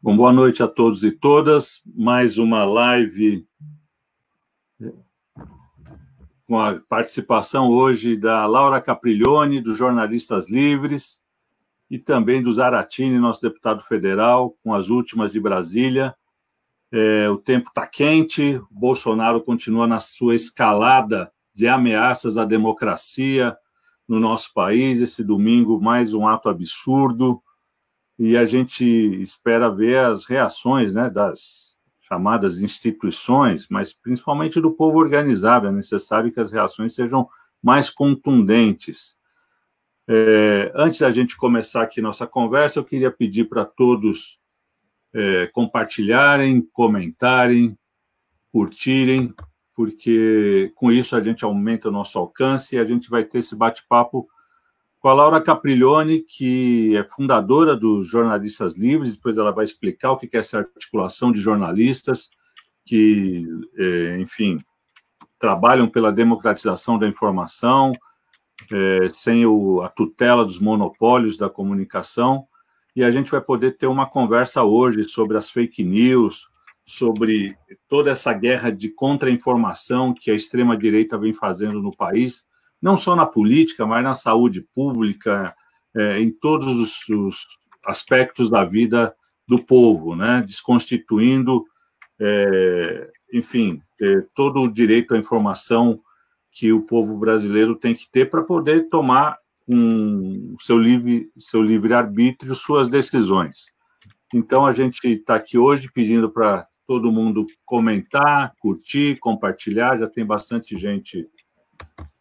Bom, boa noite a todos e todas. Mais uma live com a participação hoje da Laura Capriglione, dos Jornalistas Livres, e também do Zaratini, nosso deputado federal, com as últimas de Brasília. É, o tempo está quente, Bolsonaro continua na sua escalada de ameaças à democracia no nosso país. Esse domingo, mais um ato absurdo e a gente espera ver as reações né, das chamadas instituições, mas principalmente do povo organizado. É necessário que as reações sejam mais contundentes. É, antes da gente começar aqui nossa conversa, eu queria pedir para todos é, compartilharem, comentarem, curtirem, porque com isso a gente aumenta o nosso alcance e a gente vai ter esse bate-papo com a Laura Capriglione, que é fundadora dos Jornalistas Livres, depois ela vai explicar o que é essa articulação de jornalistas que, é, enfim, trabalham pela democratização da informação, é, sem a tutela dos monopólios da comunicação, e a gente vai poder ter uma conversa hoje sobre as fake news, sobre toda essa guerra de contra-informação que a extrema-direita vem fazendo no país, não só na política, mas na saúde pública, é, em todos os, os, aspectos da vida do povo, né? desconstituindo, é, enfim, é, todo o direito à informação que o povo brasileiro tem que ter para poder tomar o seu livre, seu livre arbítrio suas decisões. Então a gente está aqui hoje pedindo para todo mundo comentar, curtir, compartilhar. Já tem bastante gente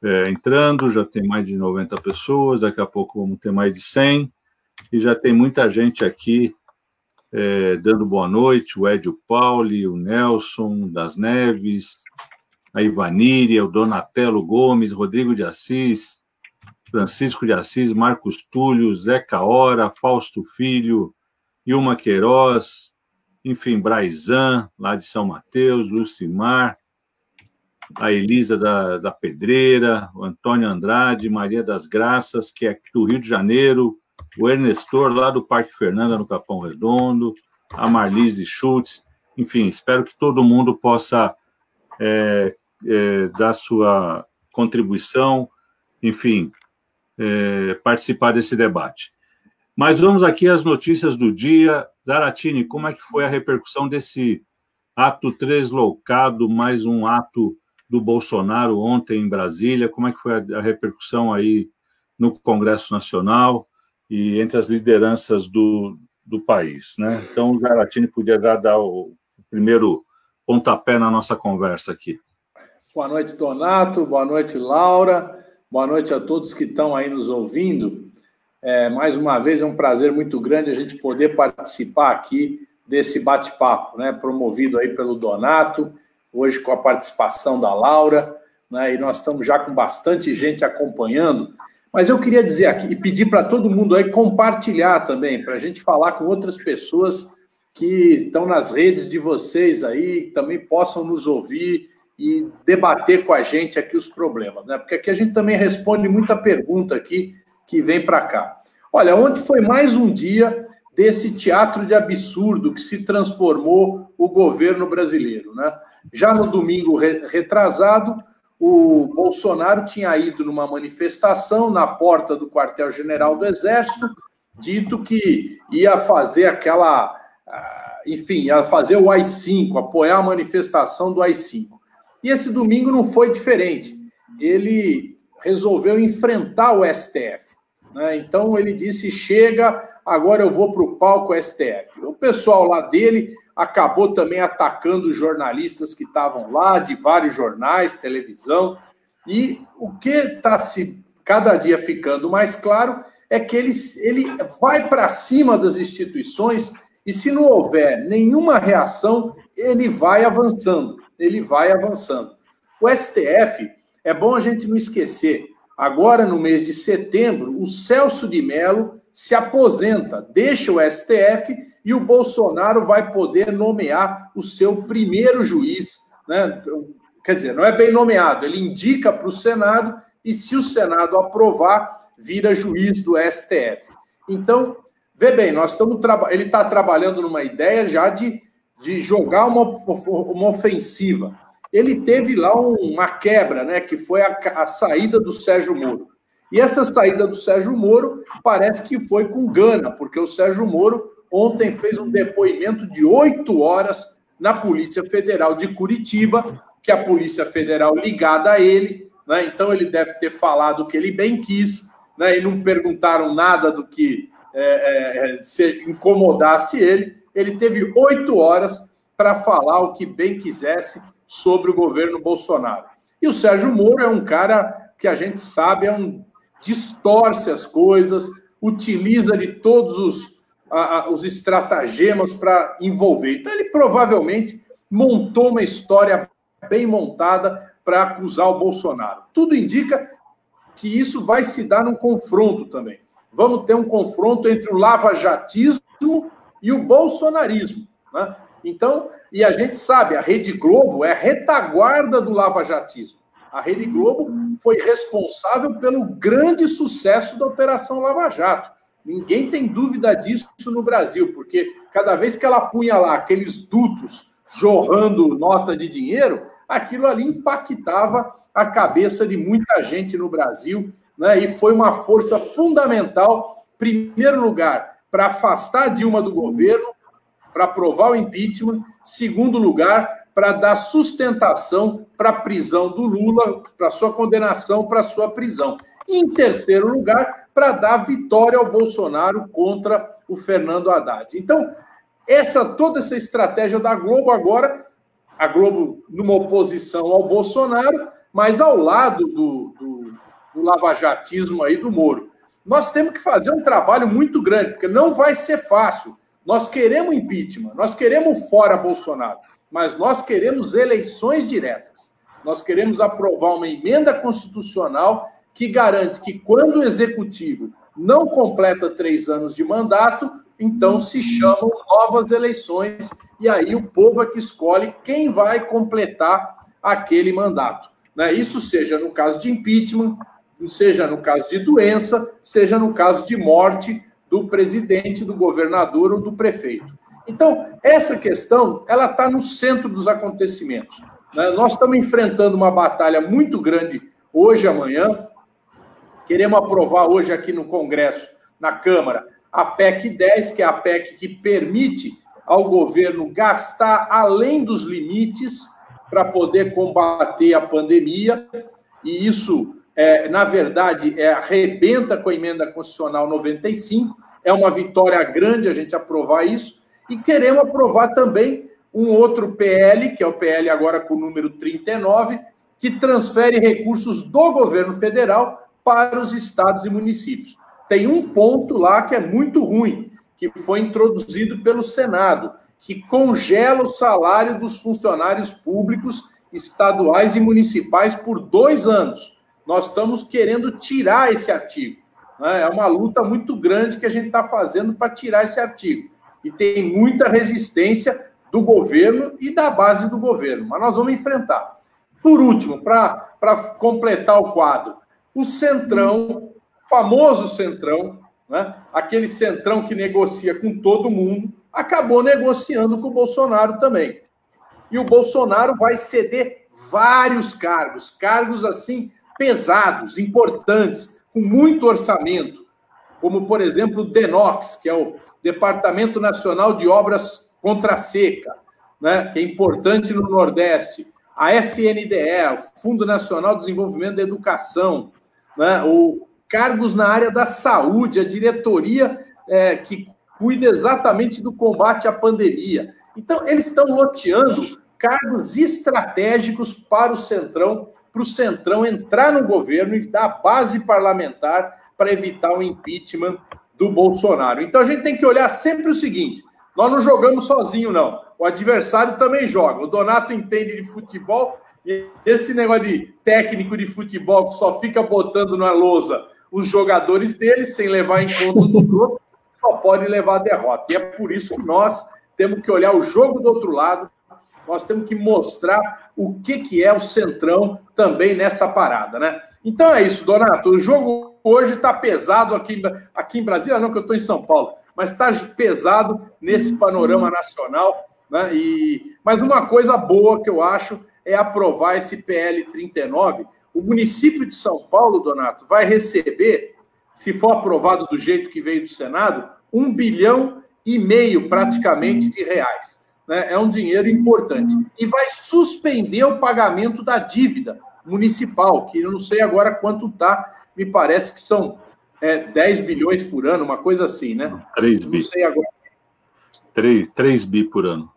é, entrando, já tem mais de 90 pessoas, daqui a pouco vamos ter mais de 100, e já tem muita gente aqui é, dando boa noite, o Edio Pauli, o Nelson das Neves, a Ivaníria, o Donatello Gomes, Rodrigo de Assis, Francisco de Assis, Marcos Túlio, Zeca Hora, Fausto Filho, Ilma Queiroz, enfim, Braizan, lá de São Mateus, Lucimar, a Elisa da, da Pedreira, o Antônio Andrade, Maria das Graças, que é do Rio de Janeiro, o Ernestor, lá do Parque Fernanda, no Capão Redondo, a Marlise Schultz, enfim, espero que todo mundo possa é, é, dar sua contribuição, enfim, é, participar desse debate. Mas vamos aqui às notícias do dia. Zaratini, como é que foi a repercussão desse ato tresloucado, mais um ato do Bolsonaro ontem em Brasília, como é que foi a, repercussão aí no Congresso Nacional e entre as lideranças do, do país, né? Então, o Garatini podia dar, dar o primeiro pontapé na nossa conversa aqui. Boa noite, Donato. Boa noite, Laura. Boa noite a todos que estão aí nos ouvindo. É, mais uma vez, é um prazer muito grande a gente poder participar aqui desse bate-papo, né? Promovido aí pelo Donato hoje com a participação da Laura, né, e nós estamos já com bastante gente acompanhando. Mas eu queria dizer aqui e pedir para todo mundo aí compartilhar também, para a gente falar com outras pessoas que estão nas redes de vocês aí, também possam nos ouvir e debater com a gente aqui os problemas, né? Porque aqui a gente também responde muita pergunta aqui que vem para cá. Olha, ontem foi mais um dia desse teatro de absurdo que se transformou o governo brasileiro, né? Já no domingo retrasado, o Bolsonaro tinha ido numa manifestação na porta do quartel-general do Exército, dito que ia fazer aquela. Ah, enfim, ia fazer o AI-5, apoiar a manifestação do AI-5. E esse domingo não foi diferente. Ele resolveu enfrentar o STF. Né? Então ele disse: chega, agora eu vou para o palco STF. O pessoal lá dele acabou também atacando os jornalistas que estavam lá, de vários jornais, televisão. E o que está se cada dia ficando mais claro é que ele, ele vai para cima das instituições e se não houver nenhuma reação, ele vai avançando, ele vai avançando. O STF, é bom a gente não esquecer, agora no mês de setembro, o Celso de Mello se aposenta, deixa o STF e o Bolsonaro vai poder nomear o seu primeiro juiz. Né? Quer dizer, não é bem nomeado, ele indica para o Senado e, se o Senado aprovar, vira juiz do STF. Então, Vê bem, nós estamos ele está trabalhando numa ideia já de, de jogar uma, uma ofensiva. Ele teve lá uma quebra, né? Que foi a, a saída do Sérgio Moro. E essa saída do Sérgio Moro parece que foi com gana, porque o Sérgio Moro ontem fez um depoimento de oito horas na Polícia Federal de Curitiba, que é a Polícia Federal ligada a ele, né? então ele deve ter falado o que ele bem quis, né? e não perguntaram nada do que é, é, se incomodasse ele. Ele teve oito horas para falar o que bem quisesse sobre o governo Bolsonaro. E o Sérgio Moro é um cara que a gente sabe é um distorce as coisas, utiliza de todos os, a, os estratagemas para envolver. Então, ele provavelmente montou uma história bem montada para acusar o Bolsonaro. Tudo indica que isso vai se dar num confronto também. Vamos ter um confronto entre o lavajatismo e o bolsonarismo. Né? Então, e a gente sabe, a Rede Globo é a retaguarda do lavajatismo. A Rede Globo foi responsável pelo grande sucesso da Operação Lava Jato. Ninguém tem dúvida disso no Brasil, porque cada vez que ela punha lá aqueles dutos jorrando nota de dinheiro, aquilo ali impactava a cabeça de muita gente no Brasil, né? E foi uma força fundamental, primeiro lugar, para afastar Dilma do governo, para aprovar o impeachment, segundo lugar, para dar sustentação para a prisão do Lula, para sua condenação, para sua prisão. E, em terceiro lugar, para dar vitória ao Bolsonaro contra o Fernando Haddad. Então, essa toda essa estratégia da Globo agora, a Globo numa oposição ao Bolsonaro, mas ao lado do, do, do lavajatismo aí do Moro. Nós temos que fazer um trabalho muito grande, porque não vai ser fácil. Nós queremos impeachment, nós queremos fora Bolsonaro mas nós queremos eleições diretas. Nós queremos aprovar uma emenda constitucional que garante que, quando o executivo não completa três anos de mandato, então se chamam novas eleições, e aí o povo é que escolhe quem vai completar aquele mandato. Né? Isso seja no caso de impeachment, seja no caso de doença, seja no caso de morte do presidente, do governador ou do prefeito. Então, essa questão, ela está no centro dos acontecimentos. Né? Nós estamos enfrentando uma batalha muito grande hoje amanhã. Queremos aprovar hoje aqui no Congresso, na Câmara, a PEC 10, que é a PEC que permite ao governo gastar além dos limites para poder combater a pandemia. E isso, é, na verdade, é, arrebenta com a emenda constitucional 95. É uma vitória grande a gente aprovar isso e queremos aprovar também um outro PL, que é o PL agora com o número 39, que transfere recursos do governo federal para os estados e municípios. Tem um ponto lá que é muito ruim, que foi introduzido pelo Senado, que congela o salário dos funcionários públicos estaduais e municipais por dois anos. Nós estamos querendo tirar esse artigo. Né? É uma luta muito grande que a gente está fazendo para tirar esse artigo e tem muita resistência do governo e da base do governo, mas nós vamos enfrentar. Por último, para completar o quadro, o Centrão, famoso Centrão, né, aquele Centrão que negocia com todo mundo, acabou negociando com o Bolsonaro também. E o Bolsonaro vai ceder vários cargos, cargos assim pesados, importantes, com muito orçamento, como por exemplo o Denox, que é o Departamento Nacional de Obras contra a Seca, né, que é importante no Nordeste, a FNDE, o Fundo Nacional de Desenvolvimento da Educação, né, o cargos na área da saúde, a diretoria é, que cuida exatamente do combate à pandemia. Então, eles estão loteando cargos estratégicos para o Centrão, para o Centrão entrar no governo e dar base parlamentar para evitar o impeachment do Bolsonaro. Então a gente tem que olhar sempre o seguinte: nós não jogamos sozinho, não. O adversário também joga. O Donato entende de futebol e esse negócio de técnico de futebol que só fica botando na lousa os jogadores dele sem levar em conta os outros, só pode levar a derrota. E é por isso que nós temos que olhar o jogo do outro lado, nós temos que mostrar o que, que é o Centrão também nessa parada, né? Então é isso, Donato. O jogo hoje está pesado aqui, aqui em Brasília, não, que eu estou em São Paulo. mas está pesado nesse panorama nacional. Né? E, mas uma coisa boa que eu acho é aprovar esse PL 39. O município de São Paulo, Donato, vai receber, se for aprovado do jeito que veio do Senado, um bilhão e meio praticamente de reais. Né? É um dinheiro importante. E vai suspender o pagamento da dívida municipal, que eu não sei agora quanto está, me parece que são é, 10 bilhões por ano, uma coisa assim, né? 3 bi. Não sei agora. 3, 3 bi por ano.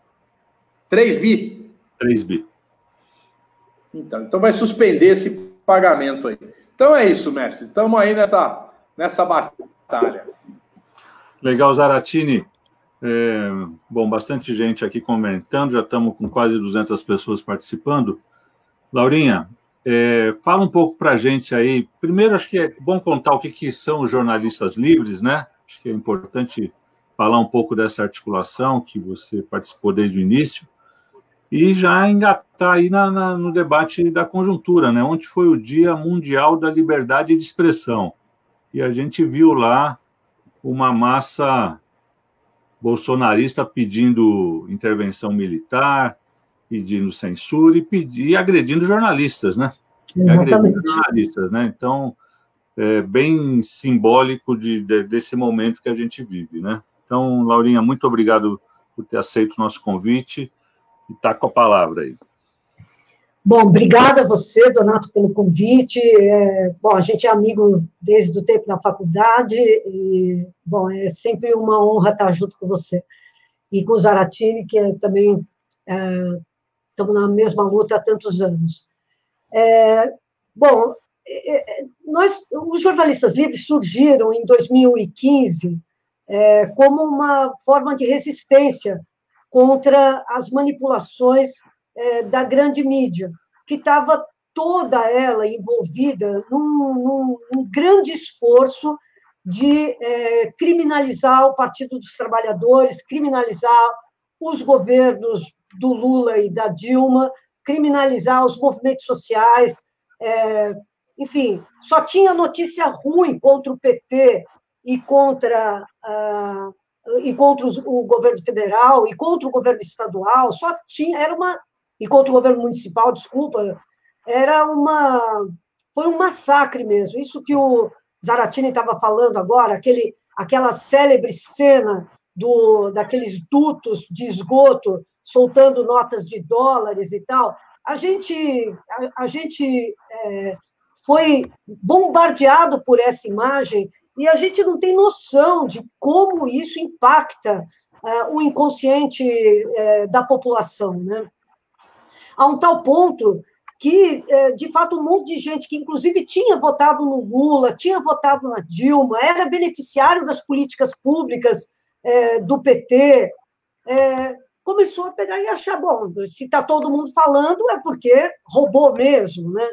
3 bi? 3 bi. Então, então vai suspender esse pagamento aí. Então é isso, mestre. Estamos aí nessa, nessa batalha. Legal, Zaratini. É, bom, bastante gente aqui comentando, já estamos com quase 200 pessoas participando. Laurinha, é, fala um pouco para a gente aí. Primeiro, acho que é bom contar o que, que são os jornalistas livres, né? Acho que é importante falar um pouco dessa articulação que você participou desde o início e já engatar aí na, na, no debate da conjuntura, né? Onde foi o Dia Mundial da Liberdade de Expressão. E a gente viu lá uma massa bolsonarista pedindo intervenção militar, pedindo censura e, pedir, e agredindo jornalistas, né? Exatamente. Agredindo jornalistas, né? Então, é bem simbólico de, de, desse momento que a gente vive, né? Então, Laurinha, muito obrigado por ter aceito o nosso convite e está com a palavra aí. Bom, obrigada a você, Donato, pelo convite. É, bom, a gente é amigo desde o tempo da faculdade e, bom, é sempre uma honra estar junto com você. E com o Zaratini, que é, também é, estamos na mesma luta há tantos anos. É, bom, é, é, nós, os jornalistas livres surgiram em 2015 é, como uma forma de resistência contra as manipulações é, da grande mídia, que estava toda ela envolvida num, num, num grande esforço de é, criminalizar o Partido dos Trabalhadores, criminalizar os governos do Lula e da Dilma, criminalizar os movimentos sociais, é, enfim, só tinha notícia ruim contra o PT e contra, e contra os, o governo federal e contra o governo estadual, só tinha, era uma, e contra o governo municipal, desculpa, era uma, foi um massacre mesmo, isso que o Zaratini estava falando agora, aquele, aquela célebre cena do, daqueles dutos de esgoto soltando notas de dólares e tal, a gente, a, a gente é, foi bombardeado por essa imagem e a gente não tem noção de como isso impacta é, o inconsciente é, da população, né? A um tal ponto que, é, de fato, um monte de gente que, inclusive, tinha votado no Lula, tinha votado na Dilma, era beneficiário das políticas públicas é, do PT, é, começou a pegar e achar, bom, se está todo mundo falando, é porque roubou mesmo, né?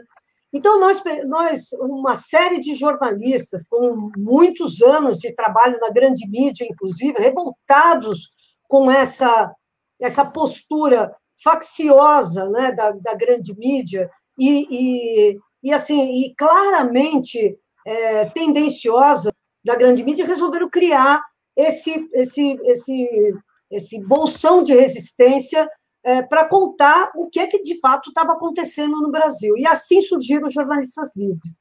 Então, nós, nós, uma série de jornalistas com muitos anos de trabalho na grande mídia, inclusive, revoltados com essa, essa postura facciosa né, da, da grande mídia e, e, e, assim, e claramente é, tendenciosa da grande mídia, resolveram criar esse, esse, esse esse bolsão de resistência é, para contar o que é que de fato estava acontecendo no Brasil. E assim surgiram os jornalistas livres.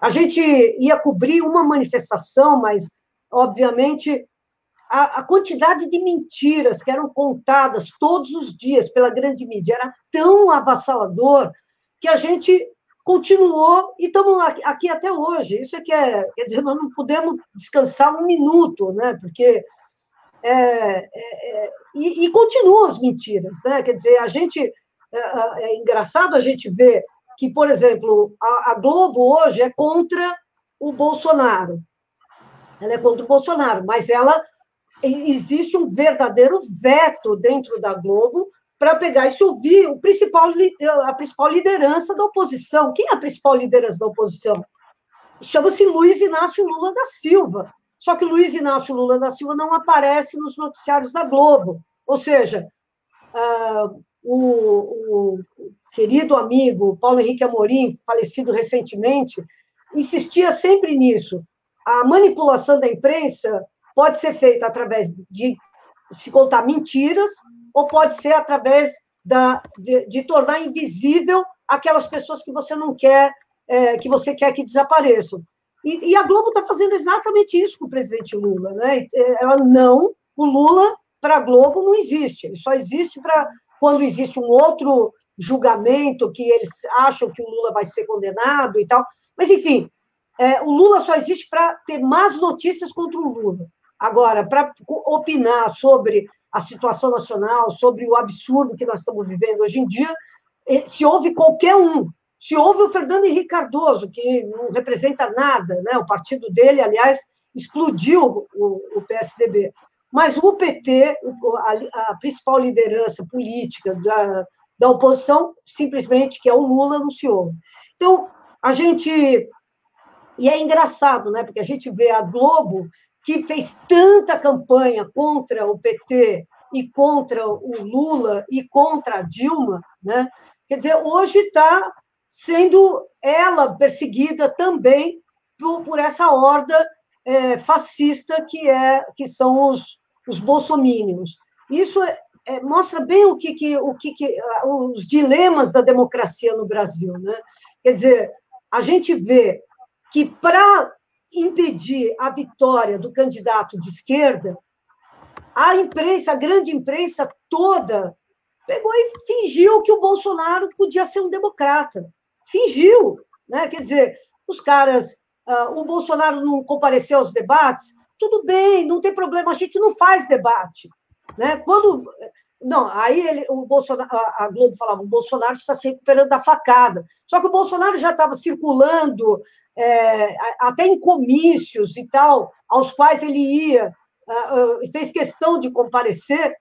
A gente ia cobrir uma manifestação, mas, obviamente, a, a, quantidade de mentiras que eram contadas todos os dias pela grande mídia era tão avassalador que a gente continuou e estamos aqui até hoje. Isso é que é, quer dizer, nós não podemos descansar um minuto, né? Porque é, é, é, e, e, continuam as mentiras, né? Quer dizer, a gente é, é, engraçado a gente ver que, por exemplo, a, a, Globo hoje é contra o Bolsonaro. Ela é contra o Bolsonaro, mas ela existe um verdadeiro veto dentro da Globo para pegar e se ouvir o principal, a principal liderança da oposição. Quem é a principal liderança da oposição? Chama-se Luiz Inácio Lula da Silva. Só que Luiz Inácio Lula da Silva não aparece nos noticiários da Globo. Ou seja, uh, o, o, querido amigo Paulo Henrique Amorim, falecido recentemente, insistia sempre nisso. A manipulação da imprensa pode ser feita através de se contar mentiras, ou pode ser através da, de, de tornar invisível aquelas pessoas que você não quer, é, que você quer que desapareçam. E, e a Globo está fazendo exatamente isso com o presidente Lula. Né? Ela não, o Lula para a Globo não existe, ele só existe para quando existe um outro julgamento que eles acham que o Lula vai ser condenado e tal. Mas, enfim, é, o Lula só existe para ter más notícias contra o Lula. Agora, para opinar sobre a situação nacional, sobre o absurdo que nós estamos vivendo hoje em dia, é, se houve qualquer um. Se houve o Fernando Henrique Cardoso, que não representa nada, né? o partido dele, aliás, explodiu o, o PSDB. Mas o PT, a, a principal liderança política da, da oposição, simplesmente, que é o Lula, anunciou. Então, a gente. E é engraçado, né? Porque a gente vê a Globo, que fez tanta campanha contra o PT e contra o Lula e contra a Dilma, né? Quer dizer, hoje está sendo ela perseguida também por, por essa horda é, fascista que é que são os, os bolsomínios. Isso é, é, mostra bem o que, que, o que, que os dilemas da democracia no Brasil, né? Quer dizer, a gente vê que para impedir a vitória do candidato de esquerda, a imprensa, a grande imprensa toda, pegou e fingiu que o Bolsonaro podia ser um democrata. Fingiu, né? Quer dizer, os caras, uh, o Bolsonaro não compareceu aos debates, tudo bem, não tem problema, a gente não faz debate. Né? Quando. Não, aí ele, o Bolsonaro, a Globo falava, o Bolsonaro está se recuperando da facada. Só que o Bolsonaro já estava circulando é, até em comícios e tal, aos quais ele ia, uh, fez questão de comparecer,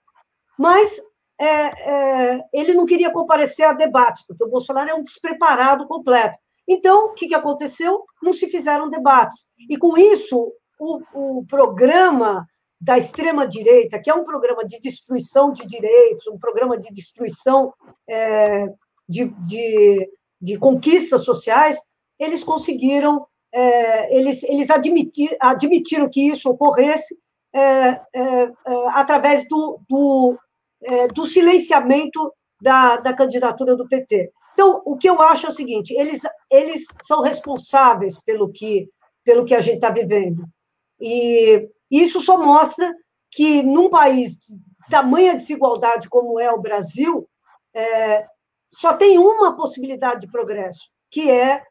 mas é, é, ele não queria comparecer a debates, porque o Bolsonaro é um despreparado completo. Então, o que, que aconteceu? Não se fizeram debates. E com isso, o, o programa da extrema-direita, que é um programa de destruição de direitos, um programa de destruição é, de, de, de, conquistas sociais, eles conseguiram, é, eles, eles admitir, admitiram que isso ocorresse é, é, é através do, do, é, do silenciamento da, da candidatura do PT. Então, o que eu acho é o seguinte: eles, eles são responsáveis pelo que, pelo que a gente está vivendo. E isso só mostra que, num país de tamanha desigualdade como é o Brasil, é, só tem uma possibilidade de progresso, que é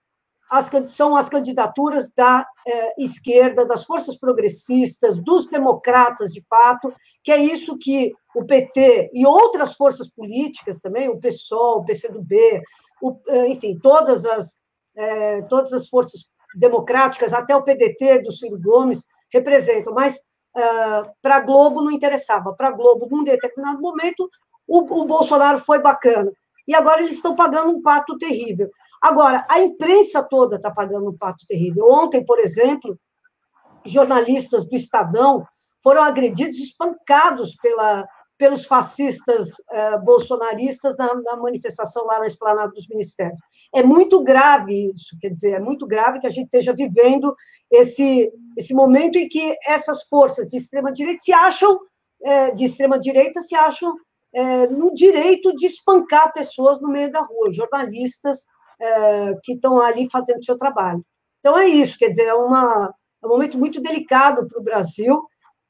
as, são as candidaturas da é, esquerda, das forças progressistas, dos democratas, de fato, que é isso que o PT e outras forças políticas também, o PSOL, o PCdoB, o, é, enfim, todas as, é, todas as forças democráticas, até o PDT do Ciro Gomes, representam, mas uh, para a Globo não interessava. Para a Globo, num determinado momento, o, o Bolsonaro foi bacana. E agora eles estão pagando um pato terrível. Agora, a imprensa toda está pagando um pato terrível. Ontem, por exemplo, jornalistas do Estadão foram agredidos, espancados pela, pelos fascistas eh, bolsonaristas na, na, manifestação lá na esplanada dos ministérios. É muito grave isso, quer dizer, é muito grave que a gente esteja vivendo esse, esse momento em que essas forças de extrema-direita se acham, eh, de extrema-direita, se acham eh, no direito de espancar pessoas no meio da rua, jornalistas que estão ali fazendo o seu trabalho. Então, é isso, quer dizer, é, uma, é um momento muito delicado para o Brasil,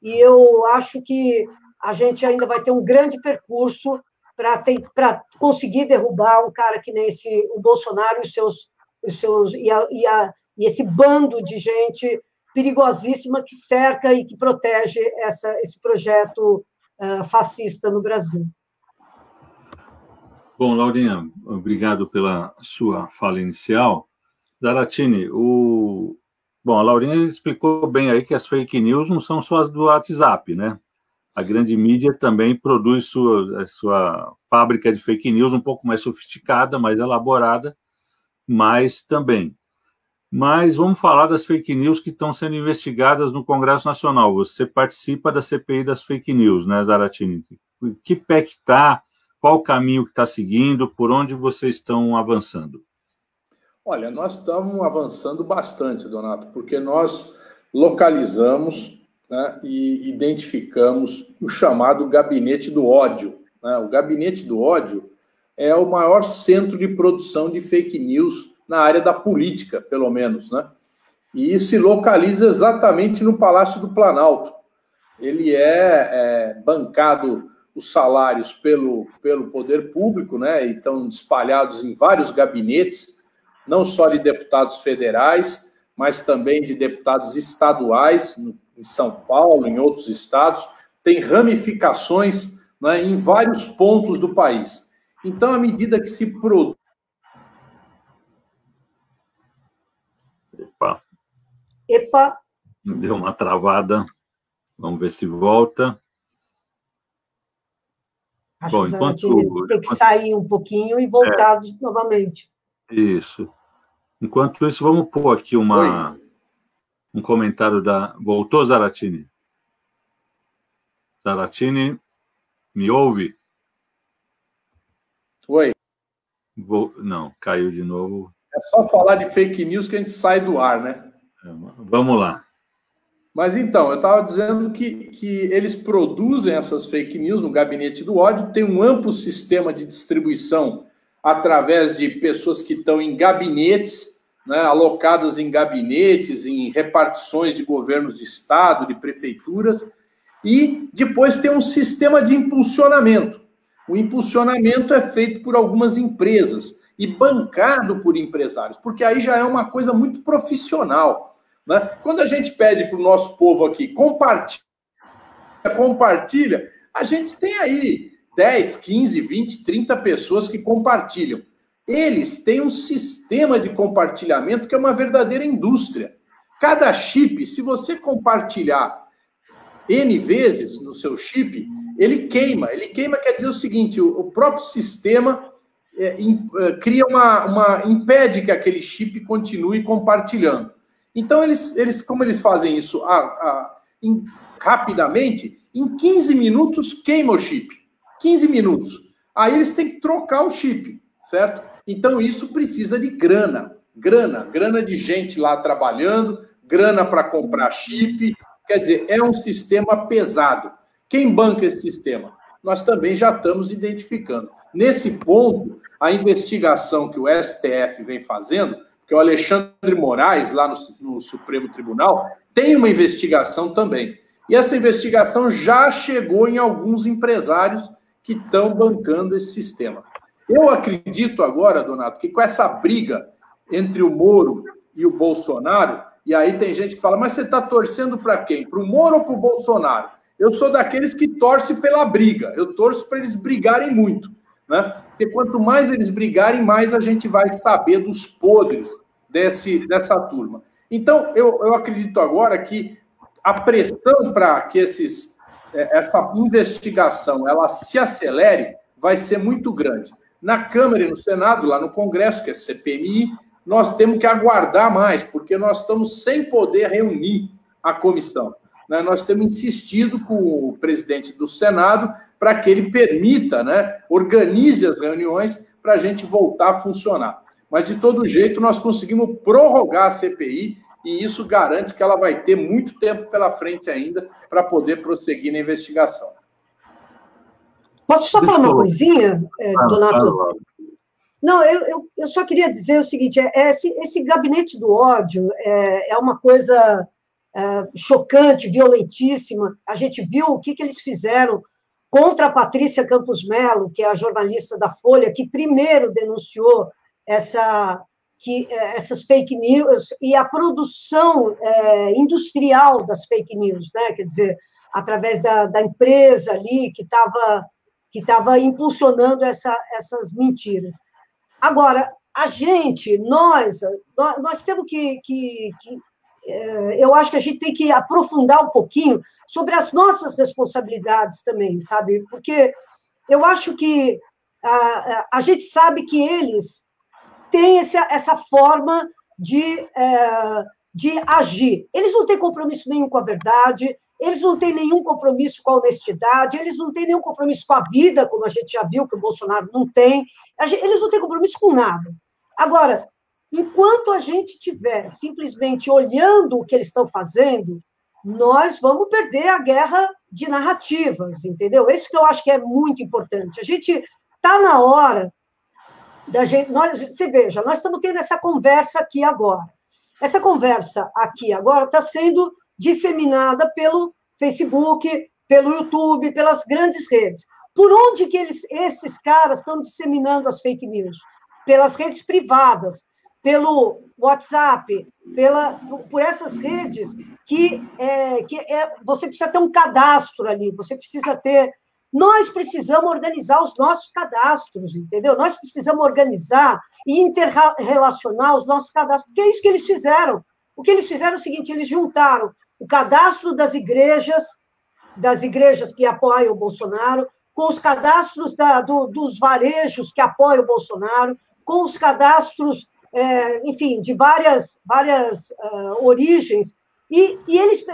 e eu acho que a gente ainda vai ter um grande percurso para conseguir derrubar um cara que nem esse, o Bolsonaro e seus, os seus e, a, e, a, e esse bando de gente perigosíssima que cerca e que protege essa, esse projeto uh, fascista no Brasil. Bom, Laurinha, obrigado pela sua fala inicial. Zaratini, o... Bom, a Laurinha explicou bem aí que as fake news não são só as do WhatsApp, né? A grande mídia também produz sua, sua fábrica de fake news um pouco mais sofisticada, mais elaborada, mas também. Mas vamos falar das fake news que estão sendo investigadas no Congresso Nacional. Você participa da CPI das fake news, né, Zaratini? Que pé que está? Qual o caminho que está seguindo? Por onde vocês estão avançando? Olha, nós estamos avançando bastante, Donato, porque nós localizamos né, e identificamos o chamado gabinete do ódio. Né? O gabinete do ódio é o maior centro de produção de fake news na área da política, pelo menos, né? E se localiza exatamente no Palácio do Planalto. Ele é, é bancado os salários pelo, pelo poder público, né? E estão espalhados em vários gabinetes, não só de deputados federais, mas também de deputados estaduais, em São Paulo, em outros estados, tem ramificações né, em vários pontos do país. Então, à medida que se produz. Epa. Epa. Deu uma travada. Vamos ver se volta. Acho Bom, enquanto... tem que sair um pouquinho e voltar é. novamente. Isso. Enquanto isso, vamos pôr aqui uma, Oi. um comentário da. Voltou, Zaratini? Zaratini, me ouve? Oi. Vou... Não, caiu de novo. É só falar de fake news que a gente sai do ar, né? É, vamos lá. Mas então, eu estava dizendo que, que eles produzem essas fake news no gabinete do ódio, tem um amplo sistema de distribuição através de pessoas que estão em gabinetes, né, alocadas em gabinetes, em repartições de governos de estado, de prefeituras, e depois tem um sistema de impulsionamento. O impulsionamento é feito por algumas empresas e bancado por empresários, porque aí já é uma coisa muito profissional. Né? Quando a gente pede para o nosso povo aqui, compartilha, compartilha, a gente tem aí 10, 15, 20, 30 pessoas que compartilham. Eles têm um sistema de compartilhamento que é uma verdadeira indústria. Cada chip, se você compartilhar N vezes no seu chip, ele queima. Ele queima quer dizer o seguinte: o, próprio sistema é, in, é, cria uma, uma. impede que aquele chip continue compartilhando. Então, eles, eles como eles fazem isso a, a, in, rapidamente, em 15 minutos queima o chip. 15 minutos. Aí eles têm que trocar o chip, certo? Então isso precisa de grana, grana, grana de gente lá trabalhando, grana para comprar chip. Quer dizer, é um sistema pesado. Quem banca esse sistema? Nós também já estamos identificando. Nesse ponto, a investigação que o STF vem fazendo, que o Alexandre Moraes, lá no, no Supremo Tribunal, tem uma investigação também. E essa investigação já chegou em alguns empresários que estão bancando esse sistema. Eu acredito agora, Donato, que com essa briga entre o Moro e o Bolsonaro, e aí tem gente que fala, mas você está torcendo para quem? Para o Moro ou para o Bolsonaro? Eu sou daqueles que torce pela briga, eu torço para eles brigarem muito, né? Porque quanto mais eles brigarem, mais a gente vai saber dos podres desse, dessa turma. Então, eu, eu acredito agora que a pressão para que esses é, essa investigação ela se acelere, vai ser muito grande. Na Câmara e no Senado, lá no Congresso, que é CPMI, nós temos que aguardar mais, porque nós estamos sem poder reunir a comissão. Né? Nós temos insistido com o presidente do Senado para que ele permita, né, organize as reuniões para a gente voltar a funcionar. Mas, de todo jeito, nós conseguimos prorrogar a CPI e isso garante que ela vai ter muito tempo pela frente ainda para poder prosseguir na investigação. Posso só falar uma coisinha, é, Donato? Não, eu, eu, eu, só queria dizer o seguinte: é, é, esse, esse gabinete do ódio é, é uma coisa é, chocante, violentíssima. A gente viu o que, que eles fizeram contra a Patrícia Campos Melo, que é a jornalista da Folha, que primeiro denunciou essa que é, essas fake news e a produção é, industrial das fake news, né? Quer dizer, através da, da empresa ali que estava que estava impulsionando essa, essas mentiras. Agora, a gente, nós, nós, temos que, que, que é, eu acho que a gente tem que aprofundar um pouquinho sobre as nossas responsabilidades também, sabe? Porque eu acho que a, a gente sabe que eles têm essa, essa forma de, é, de agir. Eles não têm compromisso nenhum com a verdade, eles não têm nenhum compromisso com a honestidade, eles não têm nenhum compromisso com a vida, como a gente já viu que o Bolsonaro não tem, eles não têm compromisso com nada. Agora, enquanto a gente estiver simplesmente olhando o que eles estão fazendo, nós vamos perder a guerra de narrativas, entendeu? Isso que eu acho que é muito importante. A gente está na hora da gente. Nós, você veja, nós estamos tendo essa conversa aqui agora. Essa conversa aqui agora está sendo disseminada pelo Facebook, pelo YouTube, pelas grandes redes. Por onde que eles, esses caras estão disseminando as fake news? Pelas redes privadas, pelo WhatsApp, pela, por essas redes que, é, que é, você precisa ter um cadastro ali, você precisa ter. Nós precisamos organizar os nossos cadastros, entendeu? Nós precisamos organizar e interrelacionar os nossos cadastros, porque é isso que eles fizeram. O que eles fizeram é o seguinte: eles juntaram o cadastro das igrejas, das igrejas que apoiam o Bolsonaro, com os cadastros da, do, dos varejos que apoiam o Bolsonaro, com os cadastros é, enfim, de várias, várias uh, origens, e, e, eles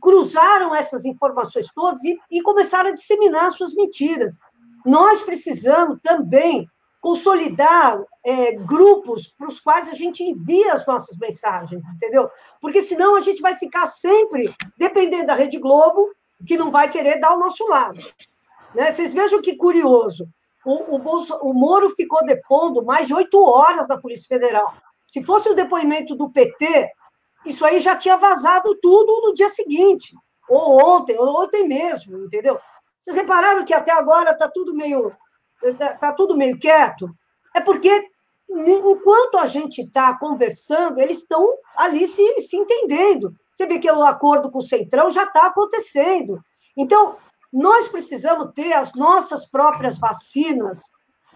cruzaram essas informações todas e, e começaram a disseminar suas mentiras. Nós precisamos também consolidar é, grupos para os quais a gente envia as nossas mensagens, entendeu? Porque senão a gente vai ficar sempre dependendo da Rede Globo, que não vai querer dar o nosso lado. Né? Vocês vejam que curioso. O, o, Bolso, o Moro ficou depondo mais de oito horas na Polícia Federal. Se fosse o depoimento do PT, isso aí já tinha vazado tudo no dia seguinte, ou ontem, ou ontem mesmo, entendeu? Vocês repararam que até agora está tudo meio tá tudo meio quieto? É porque enquanto a gente está conversando, eles estão ali se, se entendendo. Você vê que o acordo com o Centrão já está acontecendo. Então, nós precisamos ter as nossas próprias vacinas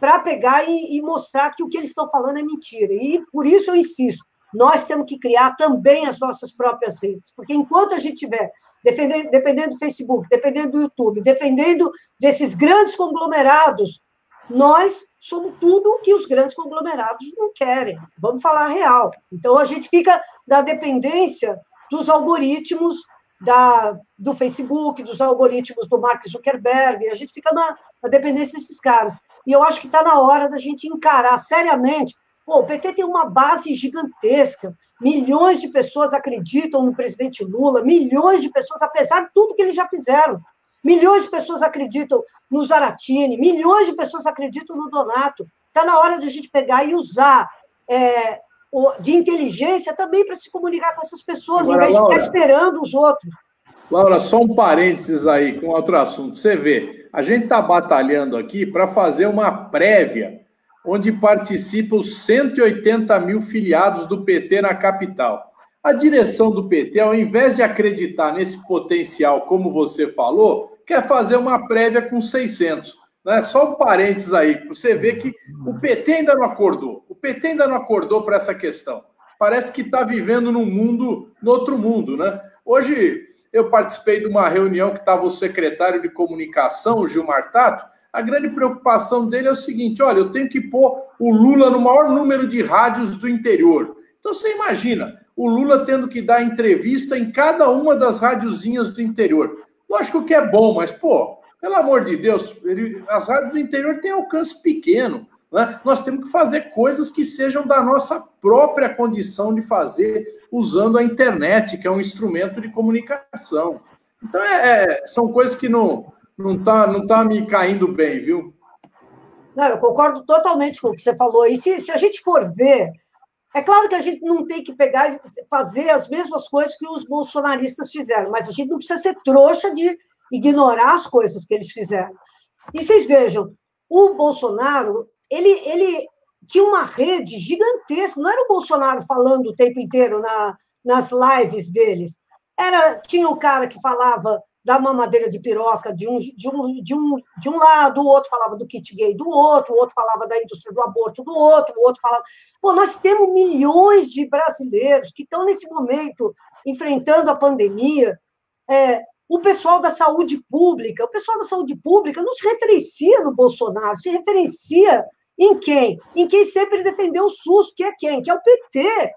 para pegar e, e, mostrar que o que eles estão falando é mentira. E por isso eu insisto, nós temos que criar também as nossas próprias redes, porque enquanto a gente tiver dependendo do Facebook, dependendo do YouTube, dependendo desses grandes conglomerados, nós somos tudo o que os grandes conglomerados não querem. Vamos falar real. Então a gente fica da dependência dos algoritmos da, do Facebook, dos algoritmos do Mark Zuckerberg, a gente fica na, na dependência desses caras. E eu acho que está na hora da gente encarar seriamente. Pô, o PT tem uma base gigantesca, milhões de pessoas acreditam no presidente Lula, milhões de pessoas, apesar de tudo que eles já fizeram, milhões de pessoas acreditam no Zaratini, milhões de pessoas acreditam no Donato. Está na hora de a gente pegar e usar é, de inteligência também para se comunicar com essas pessoas, Agora, em vez Laura, de ficar esperando os outros. Laura, só um parênteses aí com outro assunto. Você vê, a gente está batalhando aqui para fazer uma prévia onde participam os 180 mil filiados do PT na capital. A direção do PT, ao invés de acreditar nesse potencial, como você falou, quer fazer uma prévia com 600. Né? Só um parênteses aí, para você ver que o PT ainda não acordou. O PT ainda não acordou para essa questão. Parece que está vivendo num mundo, no outro mundo, né? Hoje eu participei de uma reunião que estava o secretário de comunicação, o Gilmar Tato. A grande preocupação dele é o seguinte: olha, eu tenho que pôr o Lula no maior número de rádios do interior. Então você imagina, o Lula tendo que dar entrevista em cada uma das rádiozinhas do interior. Lógico que é bom, mas, pô, pelo amor de Deus, ele, as rádios do interior têm alcance pequeno. Né? Nós temos que fazer coisas que sejam da nossa própria condição de fazer usando a internet, que é um instrumento de comunicação. Então, é, é, são coisas que não não tá, não tá me caindo bem, viu? Não, eu concordo totalmente com o que você falou. E se, se a gente for ver, é claro que a gente não tem que pegar e fazer as mesmas coisas que os bolsonaristas fizeram, mas a gente não precisa ser trouxa de ignorar as coisas que eles fizeram. E vocês vejam, o Bolsonaro, ele, ele tinha uma rede gigantesca, não era o Bolsonaro falando o tempo inteiro na, nas lives deles. Era, tinha o cara que falava da mamadeira de piroca de um, de, um, de, um, de um lado, o outro falava do kit gay do outro, o outro falava da indústria do aborto do outro, o outro falava. Pô, nós temos milhões de brasileiros que estão nesse momento enfrentando a pandemia, é, o pessoal da saúde pública, o pessoal da saúde pública não se referencia no Bolsonaro, se referencia em quem? Em quem sempre defendeu o SUS, que é quem? Que é o PT.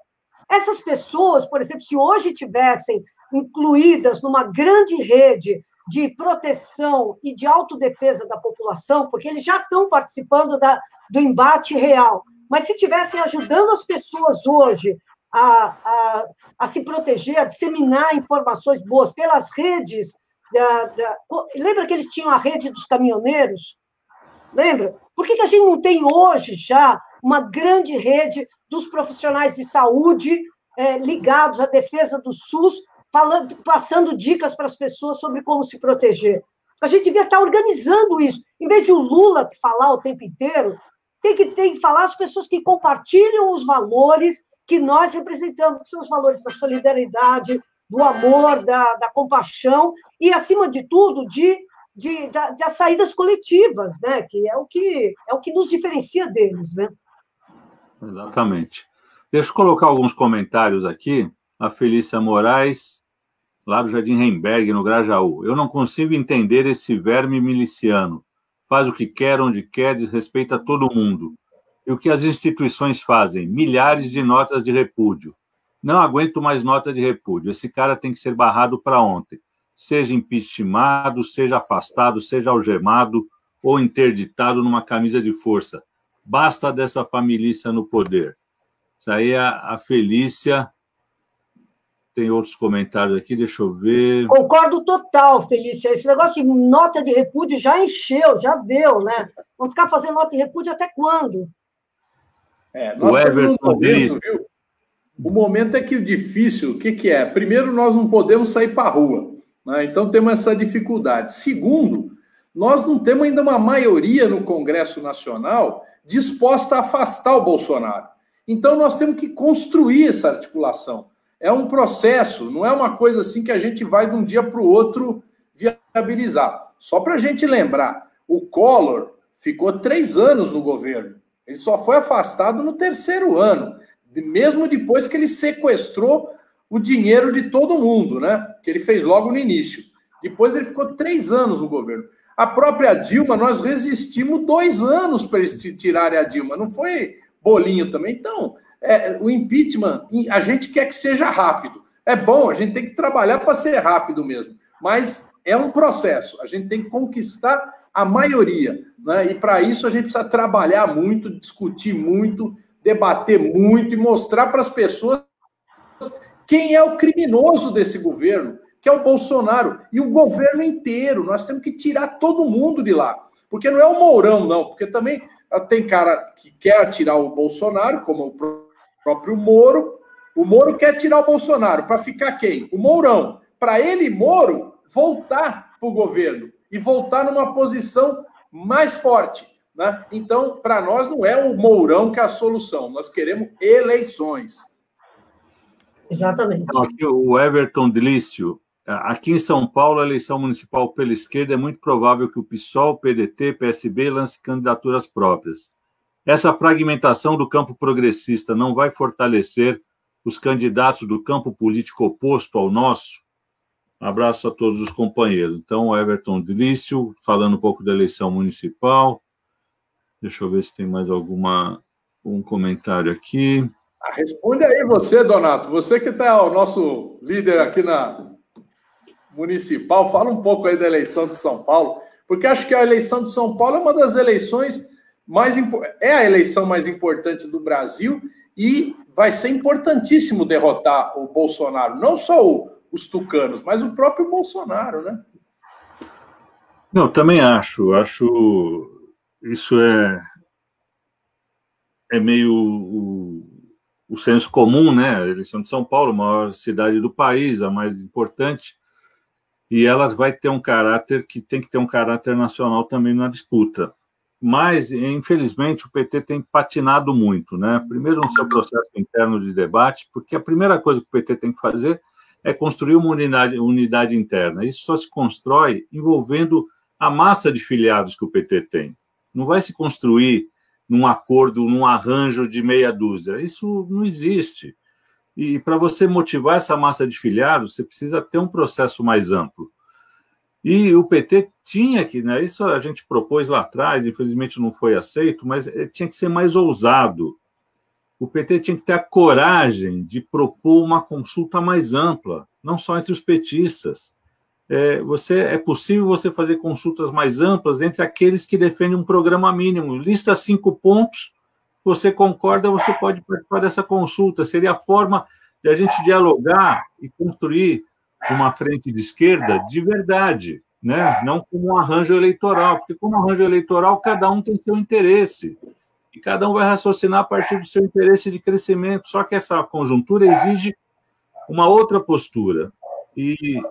Essas pessoas, por exemplo, se hoje tivessem incluídas numa grande rede de proteção e de autodefesa da população, porque eles já estão participando da, do embate real, mas se tivessem ajudando as pessoas hoje a, a, a se proteger, a disseminar informações boas pelas redes. Da, da... Lembra que eles tinham a rede dos caminhoneiros? Lembra? Por que, que a gente não tem hoje já uma grande rede dos profissionais de saúde é, ligados à defesa do SUS, falando, passando dicas para as pessoas sobre como se proteger? A gente devia estar organizando isso. Em vez de o Lula falar o tempo inteiro, tem que, tem que falar as pessoas que compartilham os valores que nós representamos, que são os valores da solidariedade, do amor, da, da compaixão e, acima de tudo, de, de, de, das saídas coletivas, né? que, é o que é o que nos diferencia deles. Né? Exatamente. Deixa eu colocar alguns comentários aqui. A Felícia Moraes, lá do Jardim Remberg, no Grajaú. Eu não consigo entender esse verme miliciano. Faz o que quer, onde quer, desrespeita todo mundo. E o que as instituições fazem? Milhares de notas de repúdio. Não aguento mais nota de repúdio. Esse cara tem que ser barrado para ontem. Seja impeachmentado, seja afastado, seja algemado ou interditado numa camisa de força. Basta dessa família no poder. Isso aí é a Felícia. Tem outros comentários aqui, deixa eu ver. Concordo total, Felícia. Esse negócio de nota de repúdio já encheu, já deu, né? Vamos ficar fazendo nota de repúdio até quando? É, nós o Everton um momento, viu? O momento é que o difícil, o que, que é? Primeiro, nós não podemos sair para a rua, né? então temos essa dificuldade. Segundo, nós não temos ainda uma maioria no Congresso Nacional disposta a afastar o Bolsonaro. Então nós temos que construir essa articulação. É um processo, não é uma coisa assim que a gente vai de um dia para o outro viabilizar. Só para a gente lembrar, o Collor ficou três anos no governo. Ele só foi afastado no terceiro ano, mesmo depois que ele sequestrou o dinheiro de todo mundo, né? Que ele fez logo no início. Depois ele ficou três anos no governo. A própria Dilma, nós resistimos dois anos para eles tirarem a Dilma. Não foi bolinho também. Então, é, o impeachment, a gente quer que seja rápido. É bom, a gente tem que trabalhar para ser rápido mesmo. Mas é um processo. A gente tem que conquistar a maioria. Né? E para isso a gente precisa trabalhar muito, discutir muito, debater muito e mostrar para as pessoas quem é o criminoso desse governo, que é o Bolsonaro e o governo inteiro. Nós temos que tirar todo mundo de lá. Porque não é o Mourão, não, porque também tem cara que quer tirar o Bolsonaro, como o próprio Moro. O Moro quer tirar o Bolsonaro para ficar quem? O Mourão. Para ele, Moro, voltar para o governo e voltar numa posição mais forte. Né? Então, para nós, não é o Mourão que é a solução, nós queremos eleições. Exatamente. Então, aqui, o Everton Delício. Aqui em São Paulo, a eleição municipal pela esquerda é muito provável que o PSOL, PDT, PSB lance candidaturas próprias. Essa fragmentação do campo progressista não vai fortalecer os candidatos do campo político oposto ao nosso? abraço a todos os companheiros. Então, Everton Delício, falando um pouco da eleição municipal. Deixa eu ver se tem mais alguma um comentário aqui. Ah, responde aí você, Donato. Você que está o nosso líder aqui na municipal, fala um pouco aí da eleição de São Paulo, porque acho que a eleição de São Paulo é uma das eleições mais é a eleição mais importante do Brasil e vai ser importantíssimo derrotar o Bolsonaro, não só o os tucanos, mas o próprio Bolsonaro, né? Não, também acho. Acho isso é é meio o, o senso comum, né? A eleição de São Paulo, maior cidade do país, a mais importante, e ela vai ter um caráter que tem que ter um caráter nacional também na disputa. Mas, infelizmente, o PT tem patinado muito, né? Primeiro no seu processo interno de debate, porque a primeira coisa que o PT tem que fazer é construir uma unidade, unidade interna. Isso só se constrói envolvendo a massa de filiados que o PT tem. Não vai se construir num acordo, num arranjo de meia dúzia. Isso não existe. E para você motivar essa massa de filiados, você precisa ter um processo mais amplo. E o PT tinha que, né, isso a gente propôs lá atrás, infelizmente não foi aceito, mas eh, tinha que ser mais ousado o PT tinha que ter a coragem de propor uma consulta mais ampla, não só entre os petistas. É, você é possível você fazer consultas mais amplas entre aqueles que defendem um programa mínimo. Lista cinco pontos, você concorda, você pode participar dessa consulta. Seria a forma de a gente dialogar e construir uma frente de esquerda de verdade, né? não como um arranjo eleitoral, porque como arranjo eleitoral, cada um tem seu interesse, e cada um vai raciocinar a partir do seu interesse de crescimento, só que essa conjuntura exige uma outra postura, e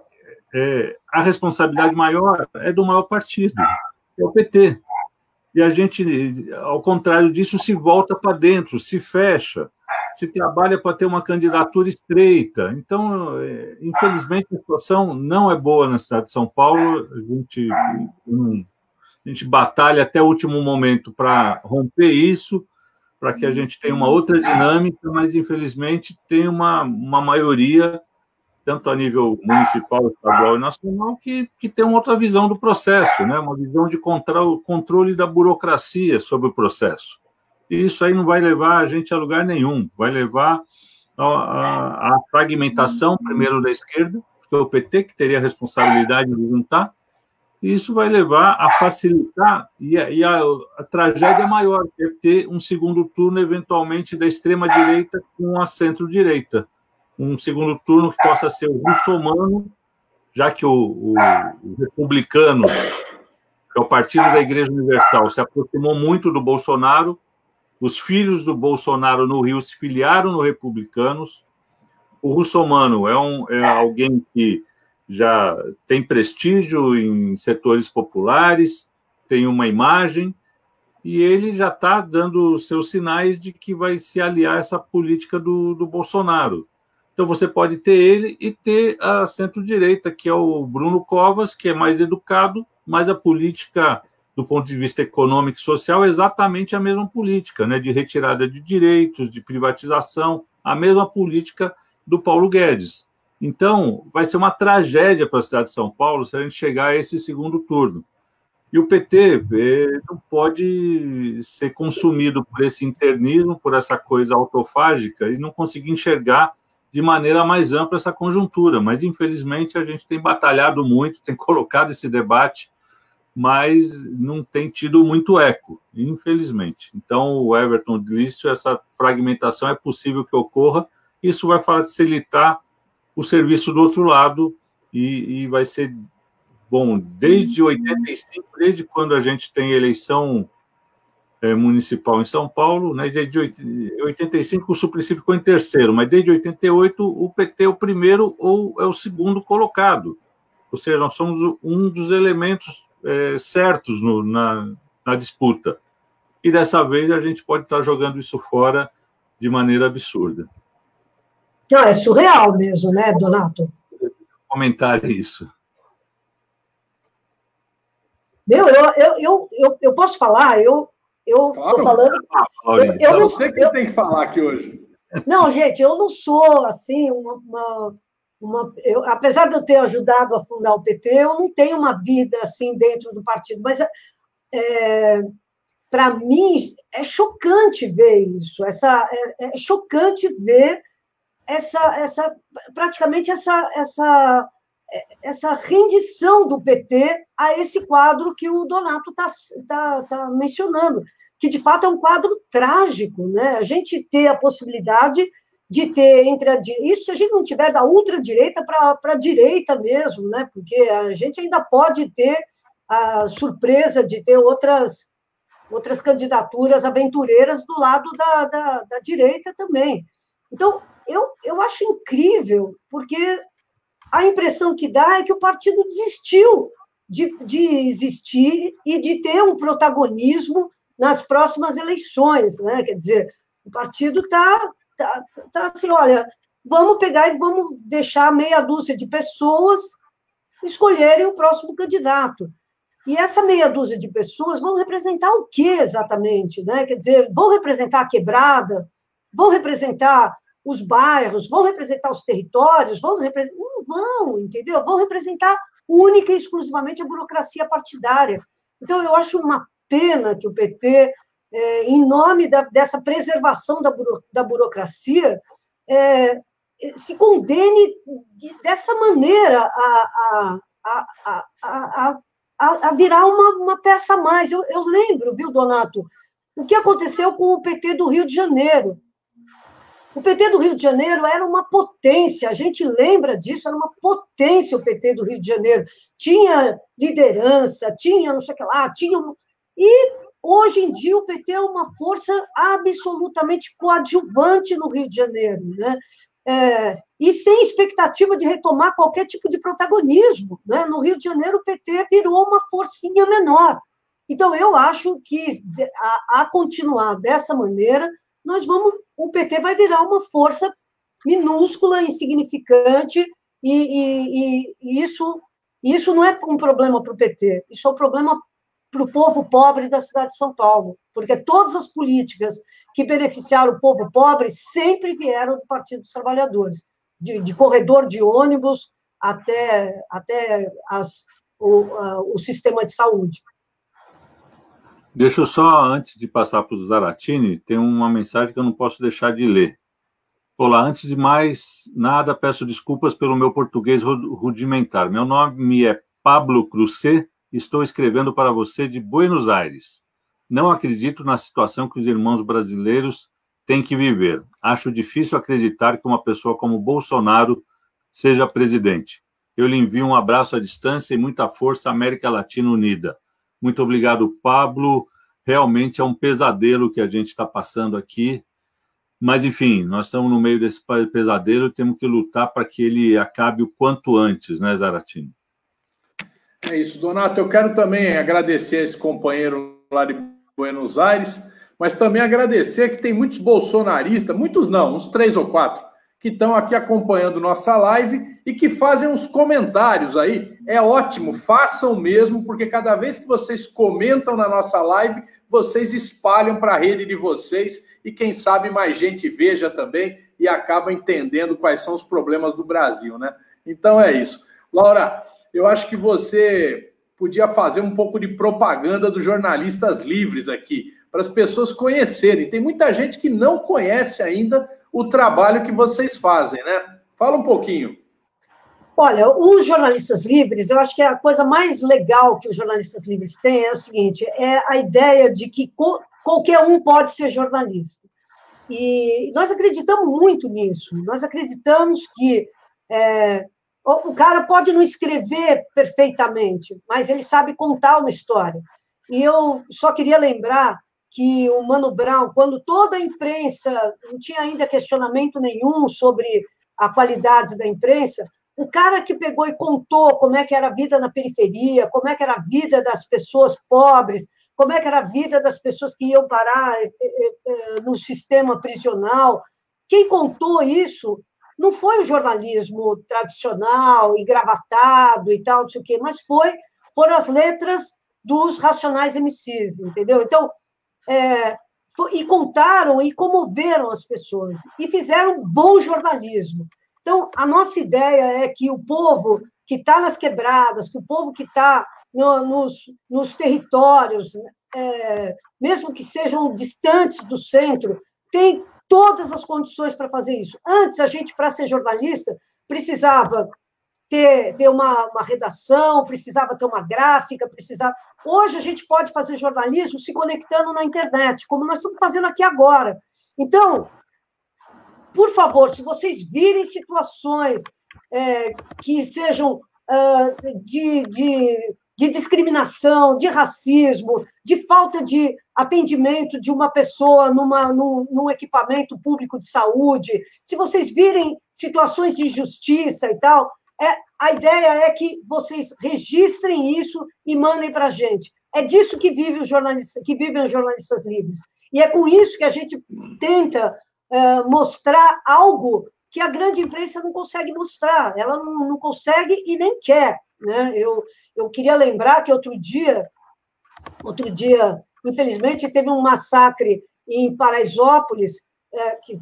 é, a responsabilidade maior é do maior partido, é o PT. E a gente, ao contrário disso, se volta para dentro, se fecha, se trabalha para ter uma candidatura estreita. Então, é, infelizmente, a situação não é boa na cidade de São Paulo. A gente, a gente batalha até o último momento para romper isso, para que a gente tenha uma outra dinâmica, mas, infelizmente, tem uma, uma maioria tanto a nível municipal, estadual e nacional, que, que tem uma outra visão do processo, né? uma visão de controle, controle da burocracia sobre o processo. E isso aí não vai levar a gente a lugar nenhum, vai levar à fragmentação, primeiro, da esquerda, porque é o PT que teria a responsabilidade de juntar, e isso vai levar a facilitar, e a, e a, a tragédia maior, é ter um segundo turno, eventualmente, da extrema-direita com a centro-direita. Um segundo turno que possa ser o russomano, já que o, o, o republicano, que é o partido da Igreja Universal, se aproximou muito do Bolsonaro, os filhos do Bolsonaro no Rio se filiaram no Republicanos. O russomano é, um, é alguém que já tem prestígio em setores populares, tem uma imagem, e ele já está dando seus sinais de que vai se aliar a essa política do, do Bolsonaro. Então você pode ter ele e ter a centro-direita, que é o Bruno Covas, que é mais educado, mas a política, do ponto de vista econômico e social, é exatamente a mesma política, né? de retirada de direitos, de privatização, a mesma política do Paulo Guedes. Então, vai ser uma tragédia para a cidade de São Paulo se a gente chegar a esse segundo turno. E o PT não pode ser consumido por esse internismo, por essa coisa autofágica, e não conseguir enxergar de maneira mais ampla essa conjuntura, mas infelizmente a gente tem batalhado muito, tem colocado esse debate, mas não tem tido muito eco, infelizmente. Então, o Everton disse, essa fragmentação é possível que ocorra, isso vai facilitar o serviço do outro lado e, e vai ser bom desde 85, desde quando a gente tem eleição é, municipal em São Paulo, né? Desde 85 o Suplicy ficou em terceiro, mas desde 88 o PT é o primeiro ou é o segundo colocado. Ou seja, nós somos um dos elementos é, certos no, na, na disputa. E dessa vez a gente pode estar jogando isso fora de maneira absurda. Não, é surreal mesmo, né, Donato? Comentar isso. Meu, eu, eu, eu, eu, eu posso falar, eu, eu estou claro. falando. Ah, eu, eu é não, você que eu, tem que falar aqui hoje. Não, gente, eu não sou assim uma. uma, uma eu, apesar de eu ter ajudado a fundar o PT, eu não tenho uma vida assim dentro do partido, mas é, para mim é chocante ver isso. Essa, é, é chocante ver essa, essa praticamente essa, essa essa rendição do PT a esse quadro que o Donato está tá, tá mencionando, que de fato é um quadro trágico, né? A gente ter a possibilidade de ter entre a isso se a gente não tiver da ultradireita para a direita mesmo, né? Porque a gente ainda pode ter a surpresa de ter outras outras candidaturas aventureiras do lado da, da, da direita também. Então, eu, eu acho incrível, porque a impressão que dá é que o partido desistiu de, de existir e de ter um protagonismo nas próximas eleições, né? Quer dizer, o partido está tá, tá assim, olha, vamos pegar e vamos deixar meia dúzia de pessoas escolherem o próximo candidato. E essa meia dúzia de pessoas vão representar o que exatamente? Né? Quer dizer, vão representar a quebrada, vão representar os bairros, vão representar os territórios, vão representar. Não vão, entendeu? Vão representar única e exclusivamente a burocracia partidária. Então, eu acho uma pena que o PT, é, em nome da, dessa preservação da, buro, da burocracia, é, se condene de, dessa maneira a, a, a, a, a virar uma, uma peça a mais. Eu, eu lembro, viu, Donato, o que aconteceu com o PT do Rio de Janeiro. O PT do Rio de Janeiro era uma potência, a gente lembra disso, era uma potência o PT do Rio de Janeiro. Tinha liderança, tinha não sei o que lá, tinha. E hoje em dia o PT é uma força absolutamente coadjuvante no Rio de Janeiro. Né? É, e sem expectativa de retomar qualquer tipo de protagonismo. Né? No Rio de Janeiro, o PT virou uma forcinha menor. Então, eu acho que, a, a continuar dessa maneira, nós vamos, o PT vai virar uma força minúscula, insignificante, e, e, e isso, isso não é um problema para o PT, isso é um problema para o povo pobre da cidade de São Paulo, porque todas as políticas que beneficiaram o povo pobre sempre vieram do Partido dos Trabalhadores, de, de corredor de ônibus até, até as, o, o sistema de saúde. Deixa eu só, antes de passar para o Zaratini, tem uma mensagem que eu não posso deixar de ler. Olá, antes de mais nada, peço desculpas pelo meu português rudimentar. Meu nome é Pablo Crucê, estou escrevendo para você de Buenos Aires. Não acredito na situação que os irmãos brasileiros têm que viver. Acho difícil acreditar que uma pessoa como Bolsonaro seja presidente. Eu lhe envio um abraço à distância e muita força América Latina Unida. Muito obrigado, Pablo. Realmente é um pesadelo que a gente está passando aqui. Mas, enfim, nós estamos no meio desse pesadelo e temos que lutar para que ele acabe o quanto antes, né, Zaratini? É isso, Donato. Eu quero também agradecer esse companheiro lá de Buenos Aires, mas também agradecer que tem muitos bolsonaristas, muitos não, uns três ou quatro, que estão aqui acompanhando nossa live e que fazem uns comentários aí. É ótimo, façam mesmo, porque cada vez que vocês comentam na nossa live, vocês espalham para a rede de vocês e quem sabe mais gente veja também e acaba entendendo quais são os problemas do Brasil, né? Então é isso. Laura, eu acho que você podia fazer um pouco de propaganda dos jornalistas livres aqui, para as pessoas conhecerem. Tem muita gente que não conhece ainda o trabalho que vocês fazem, né? Fala um pouquinho. Olha, os jornalistas livres, eu acho que a coisa mais legal que os jornalistas livres têm é o seguinte: é a ideia de que qualquer um pode ser jornalista. E nós acreditamos muito nisso. Nós acreditamos que é, o cara pode não escrever perfeitamente, mas ele sabe contar uma história. E eu só queria lembrar que o Mano Brown, quando toda a imprensa não tinha ainda questionamento nenhum sobre a qualidade da imprensa, o cara que pegou e contou como é que era a vida na periferia, como é que era a vida das pessoas pobres, como é que era a vida das pessoas que iam parar eh, eh, eh, no sistema prisional, quem contou isso não foi o jornalismo tradicional, engravatado e tal, não sei o quê, mas foi, foram as letras dos Racionais MCs, entendeu? Então, é, e contaram e comoveram as pessoas e fizeram bom jornalismo. Então, a nossa ideia é que o povo que está nas quebradas, que o povo que está no, nos, nos territórios, é, mesmo que sejam distantes do centro, tem todas as condições para fazer isso. Antes, a gente, para ser jornalista, precisava ter, ter uma, uma redação, precisava ter uma gráfica, precisava. Hoje a gente pode fazer jornalismo se conectando na internet, como nós estamos fazendo aqui agora. Então, por favor, se vocês virem situações é, que sejam uh, de, de, de discriminação, de racismo, de falta de atendimento de uma pessoa numa, num, num, equipamento público de saúde, se vocês virem situações de injustiça e tal, é, a ideia é que vocês registrem isso e mandem para a gente. É disso que vive os jornalistas, que vivem os jornalistas livres. E é com isso que a gente tenta é, mostrar algo que a grande imprensa não consegue mostrar. Ela não, não consegue e nem quer. Né? Eu, eu queria lembrar que outro dia, outro dia, infelizmente, teve um massacre em Paraisópolis, é, que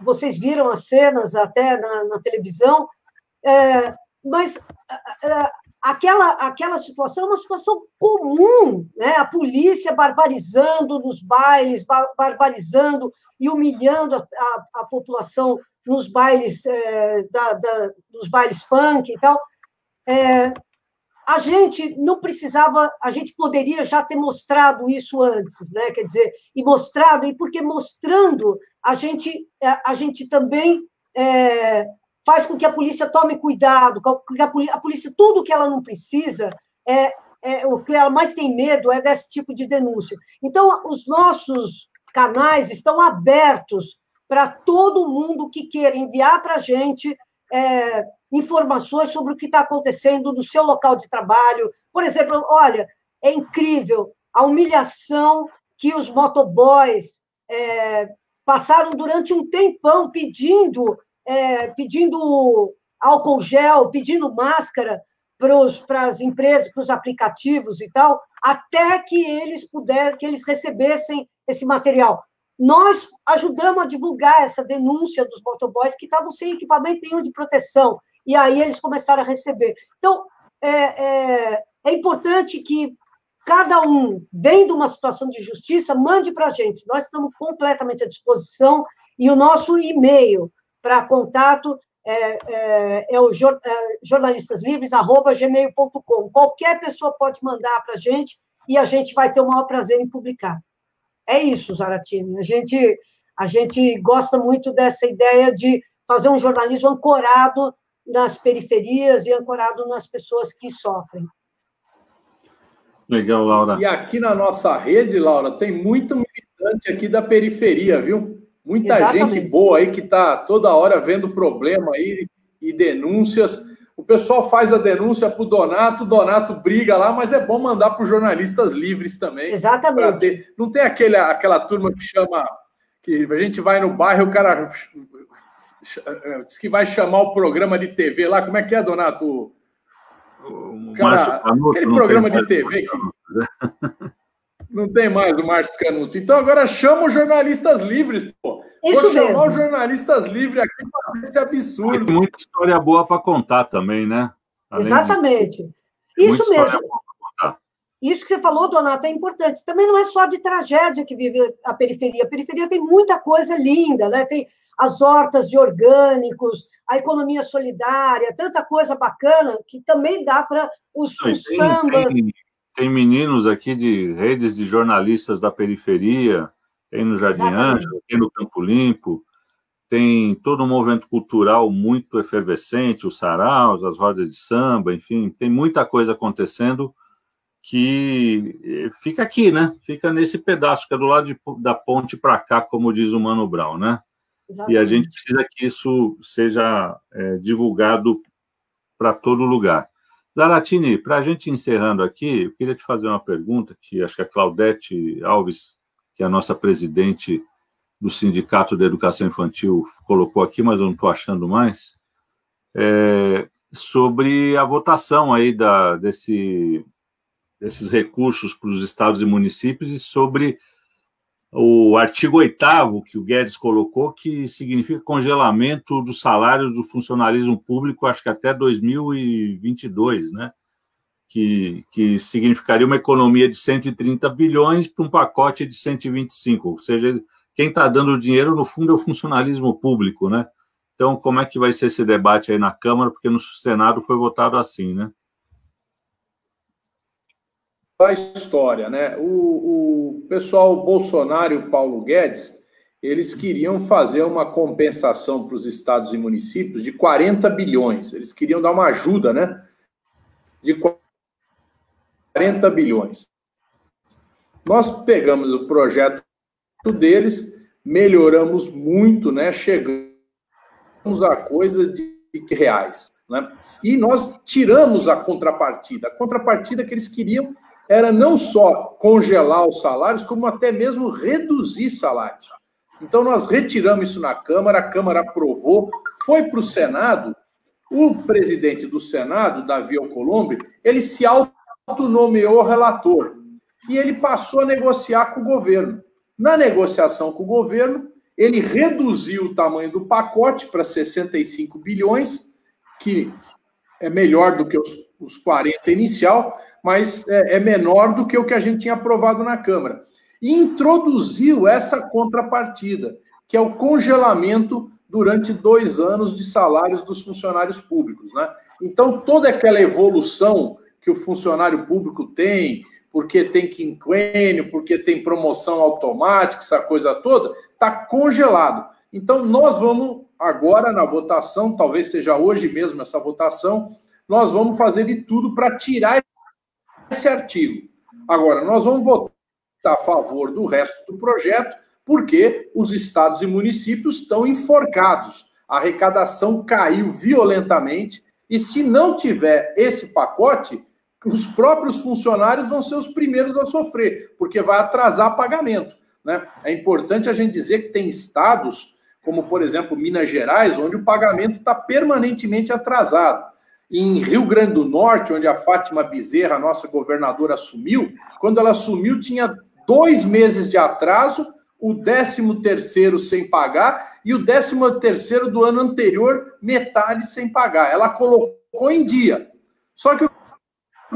vocês viram as cenas até na, na televisão, é, mas é, aquela, aquela situação é uma situação comum, né? a polícia barbarizando nos bailes, barbarizando e humilhando a, a, a população nos bailes, é, da, da, nos bailes funk e tal. É, a gente não precisava, a gente poderia já ter mostrado isso antes, né? Quer dizer, e mostrado, e porque mostrando, a gente, é, a gente também é, faz com que a polícia tome cuidado, que a polícia, a polícia tudo que ela não precisa, é, é, o que ela mais tem medo é desse tipo de denúncia. Então, os nossos canais estão abertos para todo mundo que queira enviar para a gente é, informações sobre o que está acontecendo no seu local de trabalho. Por exemplo, olha, é incrível a humilhação que os motoboys é, passaram durante um tempão pedindo, é, pedindo álcool gel, pedindo máscara para as empresas, para os aplicativos e tal, até que eles puderem, que eles recebessem esse material. Nós ajudamos a divulgar essa denúncia dos motoboys que estavam sem equipamento nenhum de proteção, e aí eles começaram a receber. Então, é, é, é importante que cada um, vendo uma situação de justiça, mande para a gente. Nós estamos completamente à disposição, e o nosso e-mail para contato é, é, é o jor, é, jornalistaslivres.gmail.com. Qualquer pessoa pode mandar para a gente e a gente vai ter o maior prazer em publicar. É isso, Zaratini. A gente, a gente gosta muito dessa ideia de fazer um jornalismo ancorado nas periferias e ancorado nas pessoas que sofrem. Legal, Laura. E aqui na nossa rede, Laura, tem muito militante aqui da periferia, viu? Muita Exatamente. gente boa aí que está toda hora vendo problema aí e denúncias. O pessoal faz a denúncia para o Donato, o Donato briga lá, mas é bom mandar para os jornalistas livres também. Exatamente. Ter... Não tem aquele, aquela turma que chama. que a gente vai no bairro, o cara diz que vai chamar o programa de TV lá. Como é que é, Donato? O cara, Canuto, aquele programa de TV que. Não tem mais o Márcio Canuto. Então agora chama os jornalistas livres, pô. Isso Vou chamar mesmo. os jornalistas livres aqui para ver esse absurdo. Tem muita história boa para contar também, né? Além Exatamente. De... Isso mesmo. Isso que você falou, Donato, é importante. Também não é só de tragédia que vive a periferia. A periferia tem muita coisa linda, né? Tem as hortas de orgânicos, a economia solidária, tanta coisa bacana que também dá para os, os tem, sambas. Tem, tem, meninos aqui de redes de jornalistas da periferia tem no Jardim Ângelo, tem no Campo Limpo, tem todo um movimento cultural muito efervescente, os saraus, as rodas de samba, enfim, tem muita coisa acontecendo que eh, fica aqui, né? Fica nesse pedaço que é do lado de, da ponte para cá, como diz o Mano Brown, né? Exatamente. E a gente precisa que isso seja é, divulgado para todo lugar. Zaratini, para a gente encerrando aqui, eu queria te fazer uma pergunta que acho que a Claudete Alves que a nossa presidente do Sindicato da Educação Infantil colocou aqui, mas eu não estou achando mais, é, sobre a votação aí da, desse, desses recursos para os estados e municípios e sobre o artigo 8 que o Guedes colocou, que significa congelamento dos salários do funcionalismo público, acho que até 2022, né? que, que significaria uma economia de 130 bilhões para um pacote de 125, ou seja, quem está dando o dinheiro, no fundo, é o funcionalismo público, né? Então, como é que vai ser esse debate aí na Câmara? Porque no Senado foi votado assim, né? A história, né? O, o pessoal Bolsonaro e Paulo Guedes, eles queriam fazer uma compensação para os estados e municípios de 40 bilhões. Eles queriam dar uma ajuda, né? De 40 bilhões. Nós pegamos o projeto deles, melhoramos muito, né? Chegamos a coisa de reais. Né? E nós tiramos a contrapartida. A contrapartida que eles queriam era não só congelar os salários, como até mesmo reduzir salários. Então, nós retiramos isso na Câmara, a Câmara aprovou, foi para o Senado. O presidente do Senado, Davi Alcolumbre, ele se auto autonomeou relator e ele passou a negociar com o governo. Na negociação com o governo, ele reduziu o tamanho do pacote para 65 bilhões, que é melhor do que os, os 40 inicial, mas é, é menor do que o que a gente tinha aprovado na Câmara. E introduziu essa contrapartida, que é o congelamento durante dois anos de salários dos funcionários públicos. Né? Então, toda aquela evolução que o funcionário público tem, porque tem quinquênio, porque tem promoção automática, essa coisa toda, está congelado. Então, nós vamos agora na votação, talvez seja hoje mesmo essa votação, nós vamos fazer de tudo para tirar esse artigo. Agora, nós vamos votar a favor do resto do projeto, porque os estados e municípios estão enforcados. A arrecadação caiu violentamente, e se não tiver esse pacote, os próprios funcionários vão ser os primeiros a sofrer, porque vai atrasar pagamento. Né? É importante a gente dizer que tem estados, como por exemplo Minas Gerais, onde o pagamento está permanentemente atrasado. Em Rio Grande do Norte, onde a Fátima Bezerra, nossa governadora, assumiu, quando ela assumiu, tinha dois meses de atraso, o décimo terceiro sem pagar e o décimo terceiro do ano anterior, metade sem pagar. Ela colocou em dia. Só que o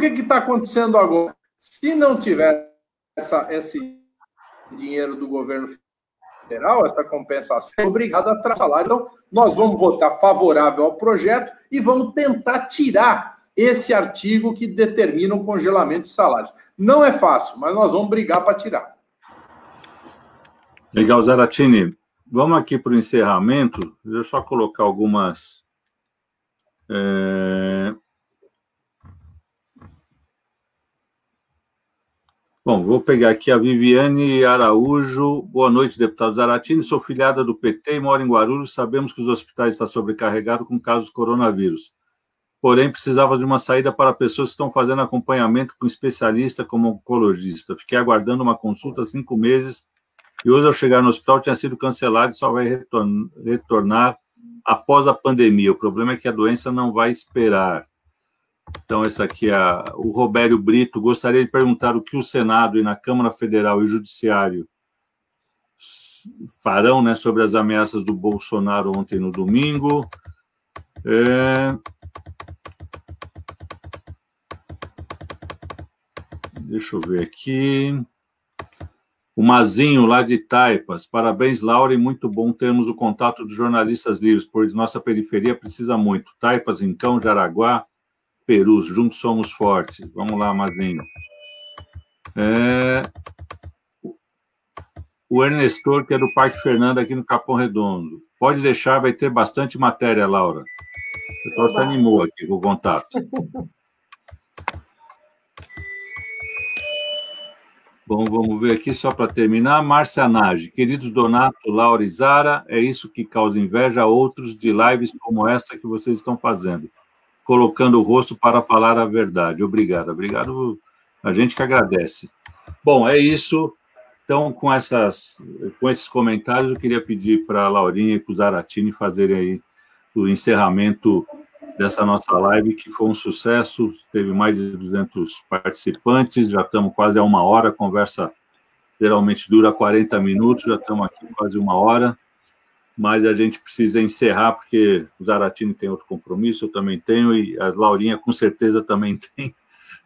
que está acontecendo agora? Se não tiver essa, esse dinheiro do governo federal, essa compensação, é obrigado a salário. Então, nós vamos votar favorável ao projeto e vamos tentar tirar esse artigo que determina o congelamento de salários. Não é fácil, mas nós vamos brigar para tirar. Legal, Zaratini. Vamos aqui para o encerramento. Deixa eu só colocar algumas. É... Bom, vou pegar aqui a Viviane Araújo. Boa noite, deputado Zaratini. Sou filiada do PT e moro em Guarulhos. Sabemos que os hospitais estão sobrecarregados com casos de coronavírus. Porém, precisava de uma saída para pessoas que estão fazendo acompanhamento com especialista como oncologista. Fiquei aguardando uma consulta há cinco meses e hoje, ao chegar no hospital, tinha sido cancelado e só vai retornar após a pandemia. O problema é que a doença não vai esperar. Então, essa aqui é o Robério Brito. Gostaria de perguntar o que o Senado e na Câmara Federal e Judiciário farão né, sobre as ameaças do Bolsonaro ontem no domingo. É... Deixa eu ver aqui. O Mazinho, lá de Taipas. Parabéns, Laura, e muito bom termos o contato dos jornalistas livres, pois nossa periferia precisa muito. Taipas, Rincão, Jaraguá, Perus, juntos somos fortes. Vamos lá, Mazinho. É... O Ernestor, que é do Parque Fernando, aqui no Capão Redondo. Pode deixar, vai ter bastante matéria, Laura. O pessoal se animou aqui com o contato. Bom, vamos ver aqui só para terminar. Márcia Nage, queridos Donato, Laura e Zara, é isso que causa inveja a outros de lives como essa que vocês estão fazendo colocando o rosto para falar a verdade. Obrigado, obrigado. A gente que agradece. Bom, é isso. Então, com, essas, com esses comentários, eu queria pedir para a Laurinha e para o Zaratini fazerem aí o encerramento dessa nossa live, que foi um sucesso. Teve mais de 200 participantes, já estamos quase a uma hora. A conversa geralmente dura 40 minutos, já estamos aqui quase uma hora mas a gente precisa encerrar, porque o Zaratini tem outro compromisso, eu também tenho, e a Laurinha com certeza também tem.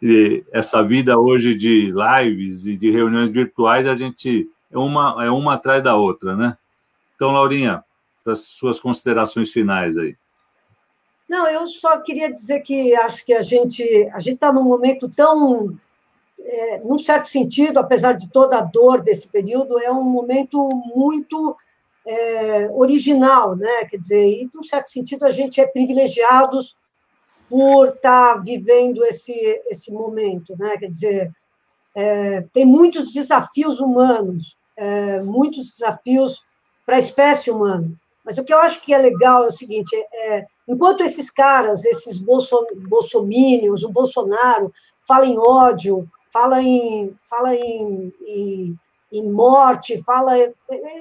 E essa vida hoje de lives e de reuniões virtuais, a gente é uma, é uma atrás da outra, né? Então, Laurinha, as suas considerações finais aí. Não, eu só queria dizer que acho que a gente a gente está num momento tão, é, num certo sentido, apesar de toda a dor desse período, é um momento muito é, original, né? Quer dizer, e, num certo sentido, a gente é privilegiados por estar tá vivendo esse, esse momento, né? Quer dizer, é, tem muitos desafios humanos, é, muitos desafios para a espécie humana. Mas o que eu acho que é legal é o seguinte: é, é enquanto esses caras, esses bolson, bolsomínios, o Bolsonaro, fala em ódio, fala em, fala em, em em morte, fala,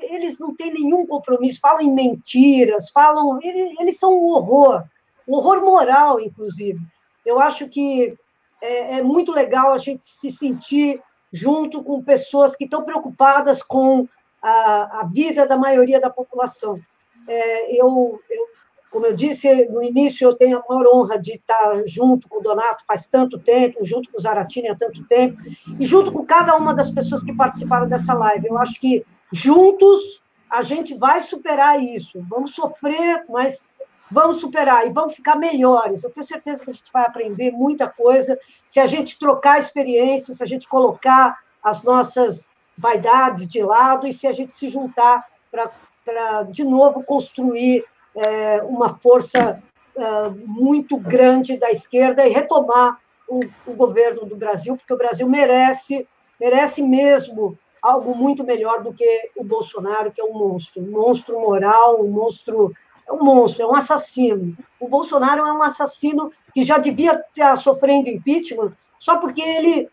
eles não têm nenhum compromisso, falam em mentiras, falam, eles, eles são um horror, um horror moral, inclusive. Eu acho que é, é muito legal a gente se sentir junto com pessoas que estão preocupadas com a, a vida da maioria da população. É, eu, eu como eu disse no início, eu tenho a maior honra de estar junto com o Donato faz tanto tempo, junto com o Zaratini há tanto tempo, e junto com cada uma das pessoas que participaram dessa live. Eu acho que juntos a gente vai superar isso. Vamos sofrer, mas vamos superar e vamos ficar melhores. Eu tenho certeza que a gente vai aprender muita coisa se a gente trocar experiências, se a gente colocar as nossas vaidades de lado e se a gente se juntar para, de novo, construir é, uma força é, muito grande da esquerda e retomar o, o governo do Brasil, porque o Brasil merece, merece mesmo algo muito melhor do que o Bolsonaro, que é um monstro, um monstro moral, um monstro, é um monstro, é um assassino. O Bolsonaro é um assassino que já devia estar sofrendo impeachment só porque ele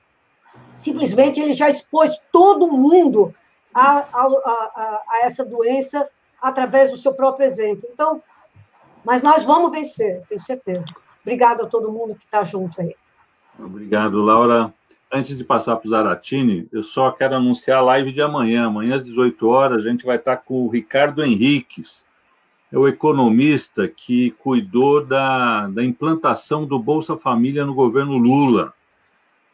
simplesmente ele já expôs todo mundo a, a, a, a essa doença através do seu próprio exemplo. Então, mas nós vamos vencer, tenho certeza. Obrigada a todo mundo que está junto aí. Obrigado, Laura. Antes de passar para o Zaratini, eu só quero anunciar a live de amanhã. Amanhã, às 18 horas, a gente vai estar com o Ricardo Henriques, é o economista que cuidou da, da implantação do Bolsa Família no governo Lula.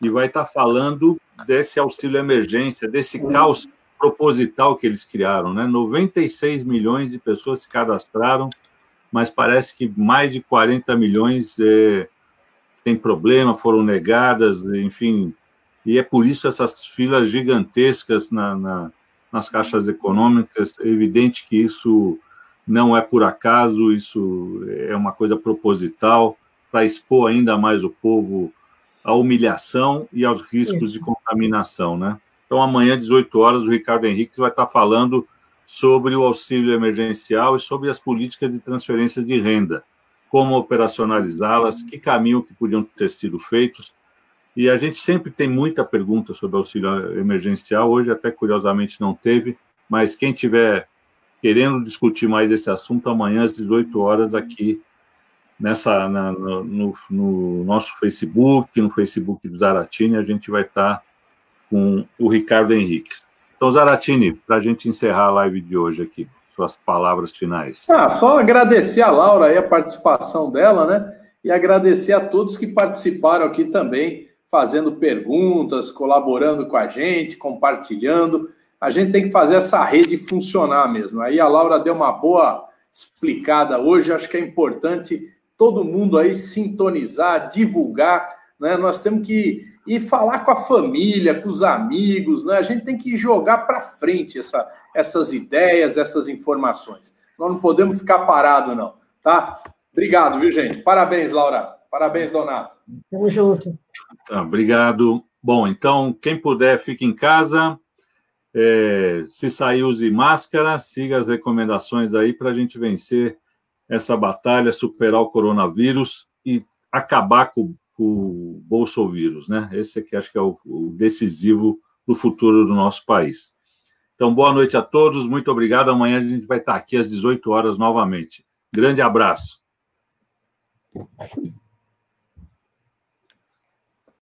E vai estar falando desse auxílio emergência, desse caos proposital que eles criaram. Né? 96 milhões de pessoas se cadastraram, mas parece que mais de 40 milhões é, têm problema, foram negadas, enfim, e é por isso essas filas gigantescas na, na, nas caixas econômicas. É evidente que isso não é por acaso, isso é uma coisa proposital para expor ainda mais o povo à humilhação e aos riscos de contaminação, né? Então, amanhã, 18 horas, o Ricardo Henrique vai estar falando sobre o auxílio emergencial e sobre as políticas de transferência de renda, como operacionalizá-las, que caminho que podiam ter sido feitos, e a gente sempre tem muita pergunta sobre auxílio emergencial. Hoje, até curiosamente, não teve, mas quem tiver querendo discutir mais esse assunto, amanhã às 18 horas, aqui nessa, na, no, no, nosso Facebook, no Facebook do Zaratini, a gente vai estar com o Ricardo Henriques. Então, Zaratini, para a gente encerrar a live de hoje aqui, suas palavras finais. Ah, só agradecer a Laura a participação dela, né? E agradecer a todos que participaram aqui também fazendo perguntas, colaborando com a gente, compartilhando. A gente tem que fazer essa rede funcionar mesmo. Aí a Laura deu uma boa explicada hoje. Acho que é importante todo mundo aí sintonizar, divulgar. Né? Nós temos que ir falar com a família, com os amigos. Né? A gente tem que jogar para frente essa, essas ideias, essas informações. Nós não podemos ficar parado, não. Tá? Obrigado, viu, gente? Parabéns, Laura. Parabéns, Donato. Tamo junto. Tá, obrigado. Bom, então, quem puder, fique em casa. É, se sair, use máscara. Siga as recomendações aí para a gente vencer essa batalha, superar o coronavírus e acabar com, com o bolsovírus, né? Esse aqui acho que é o, o decisivo do futuro do nosso país. Então, boa noite a todos, muito obrigado. Amanhã a gente vai estar aqui às 18 horas novamente. Grande abraço.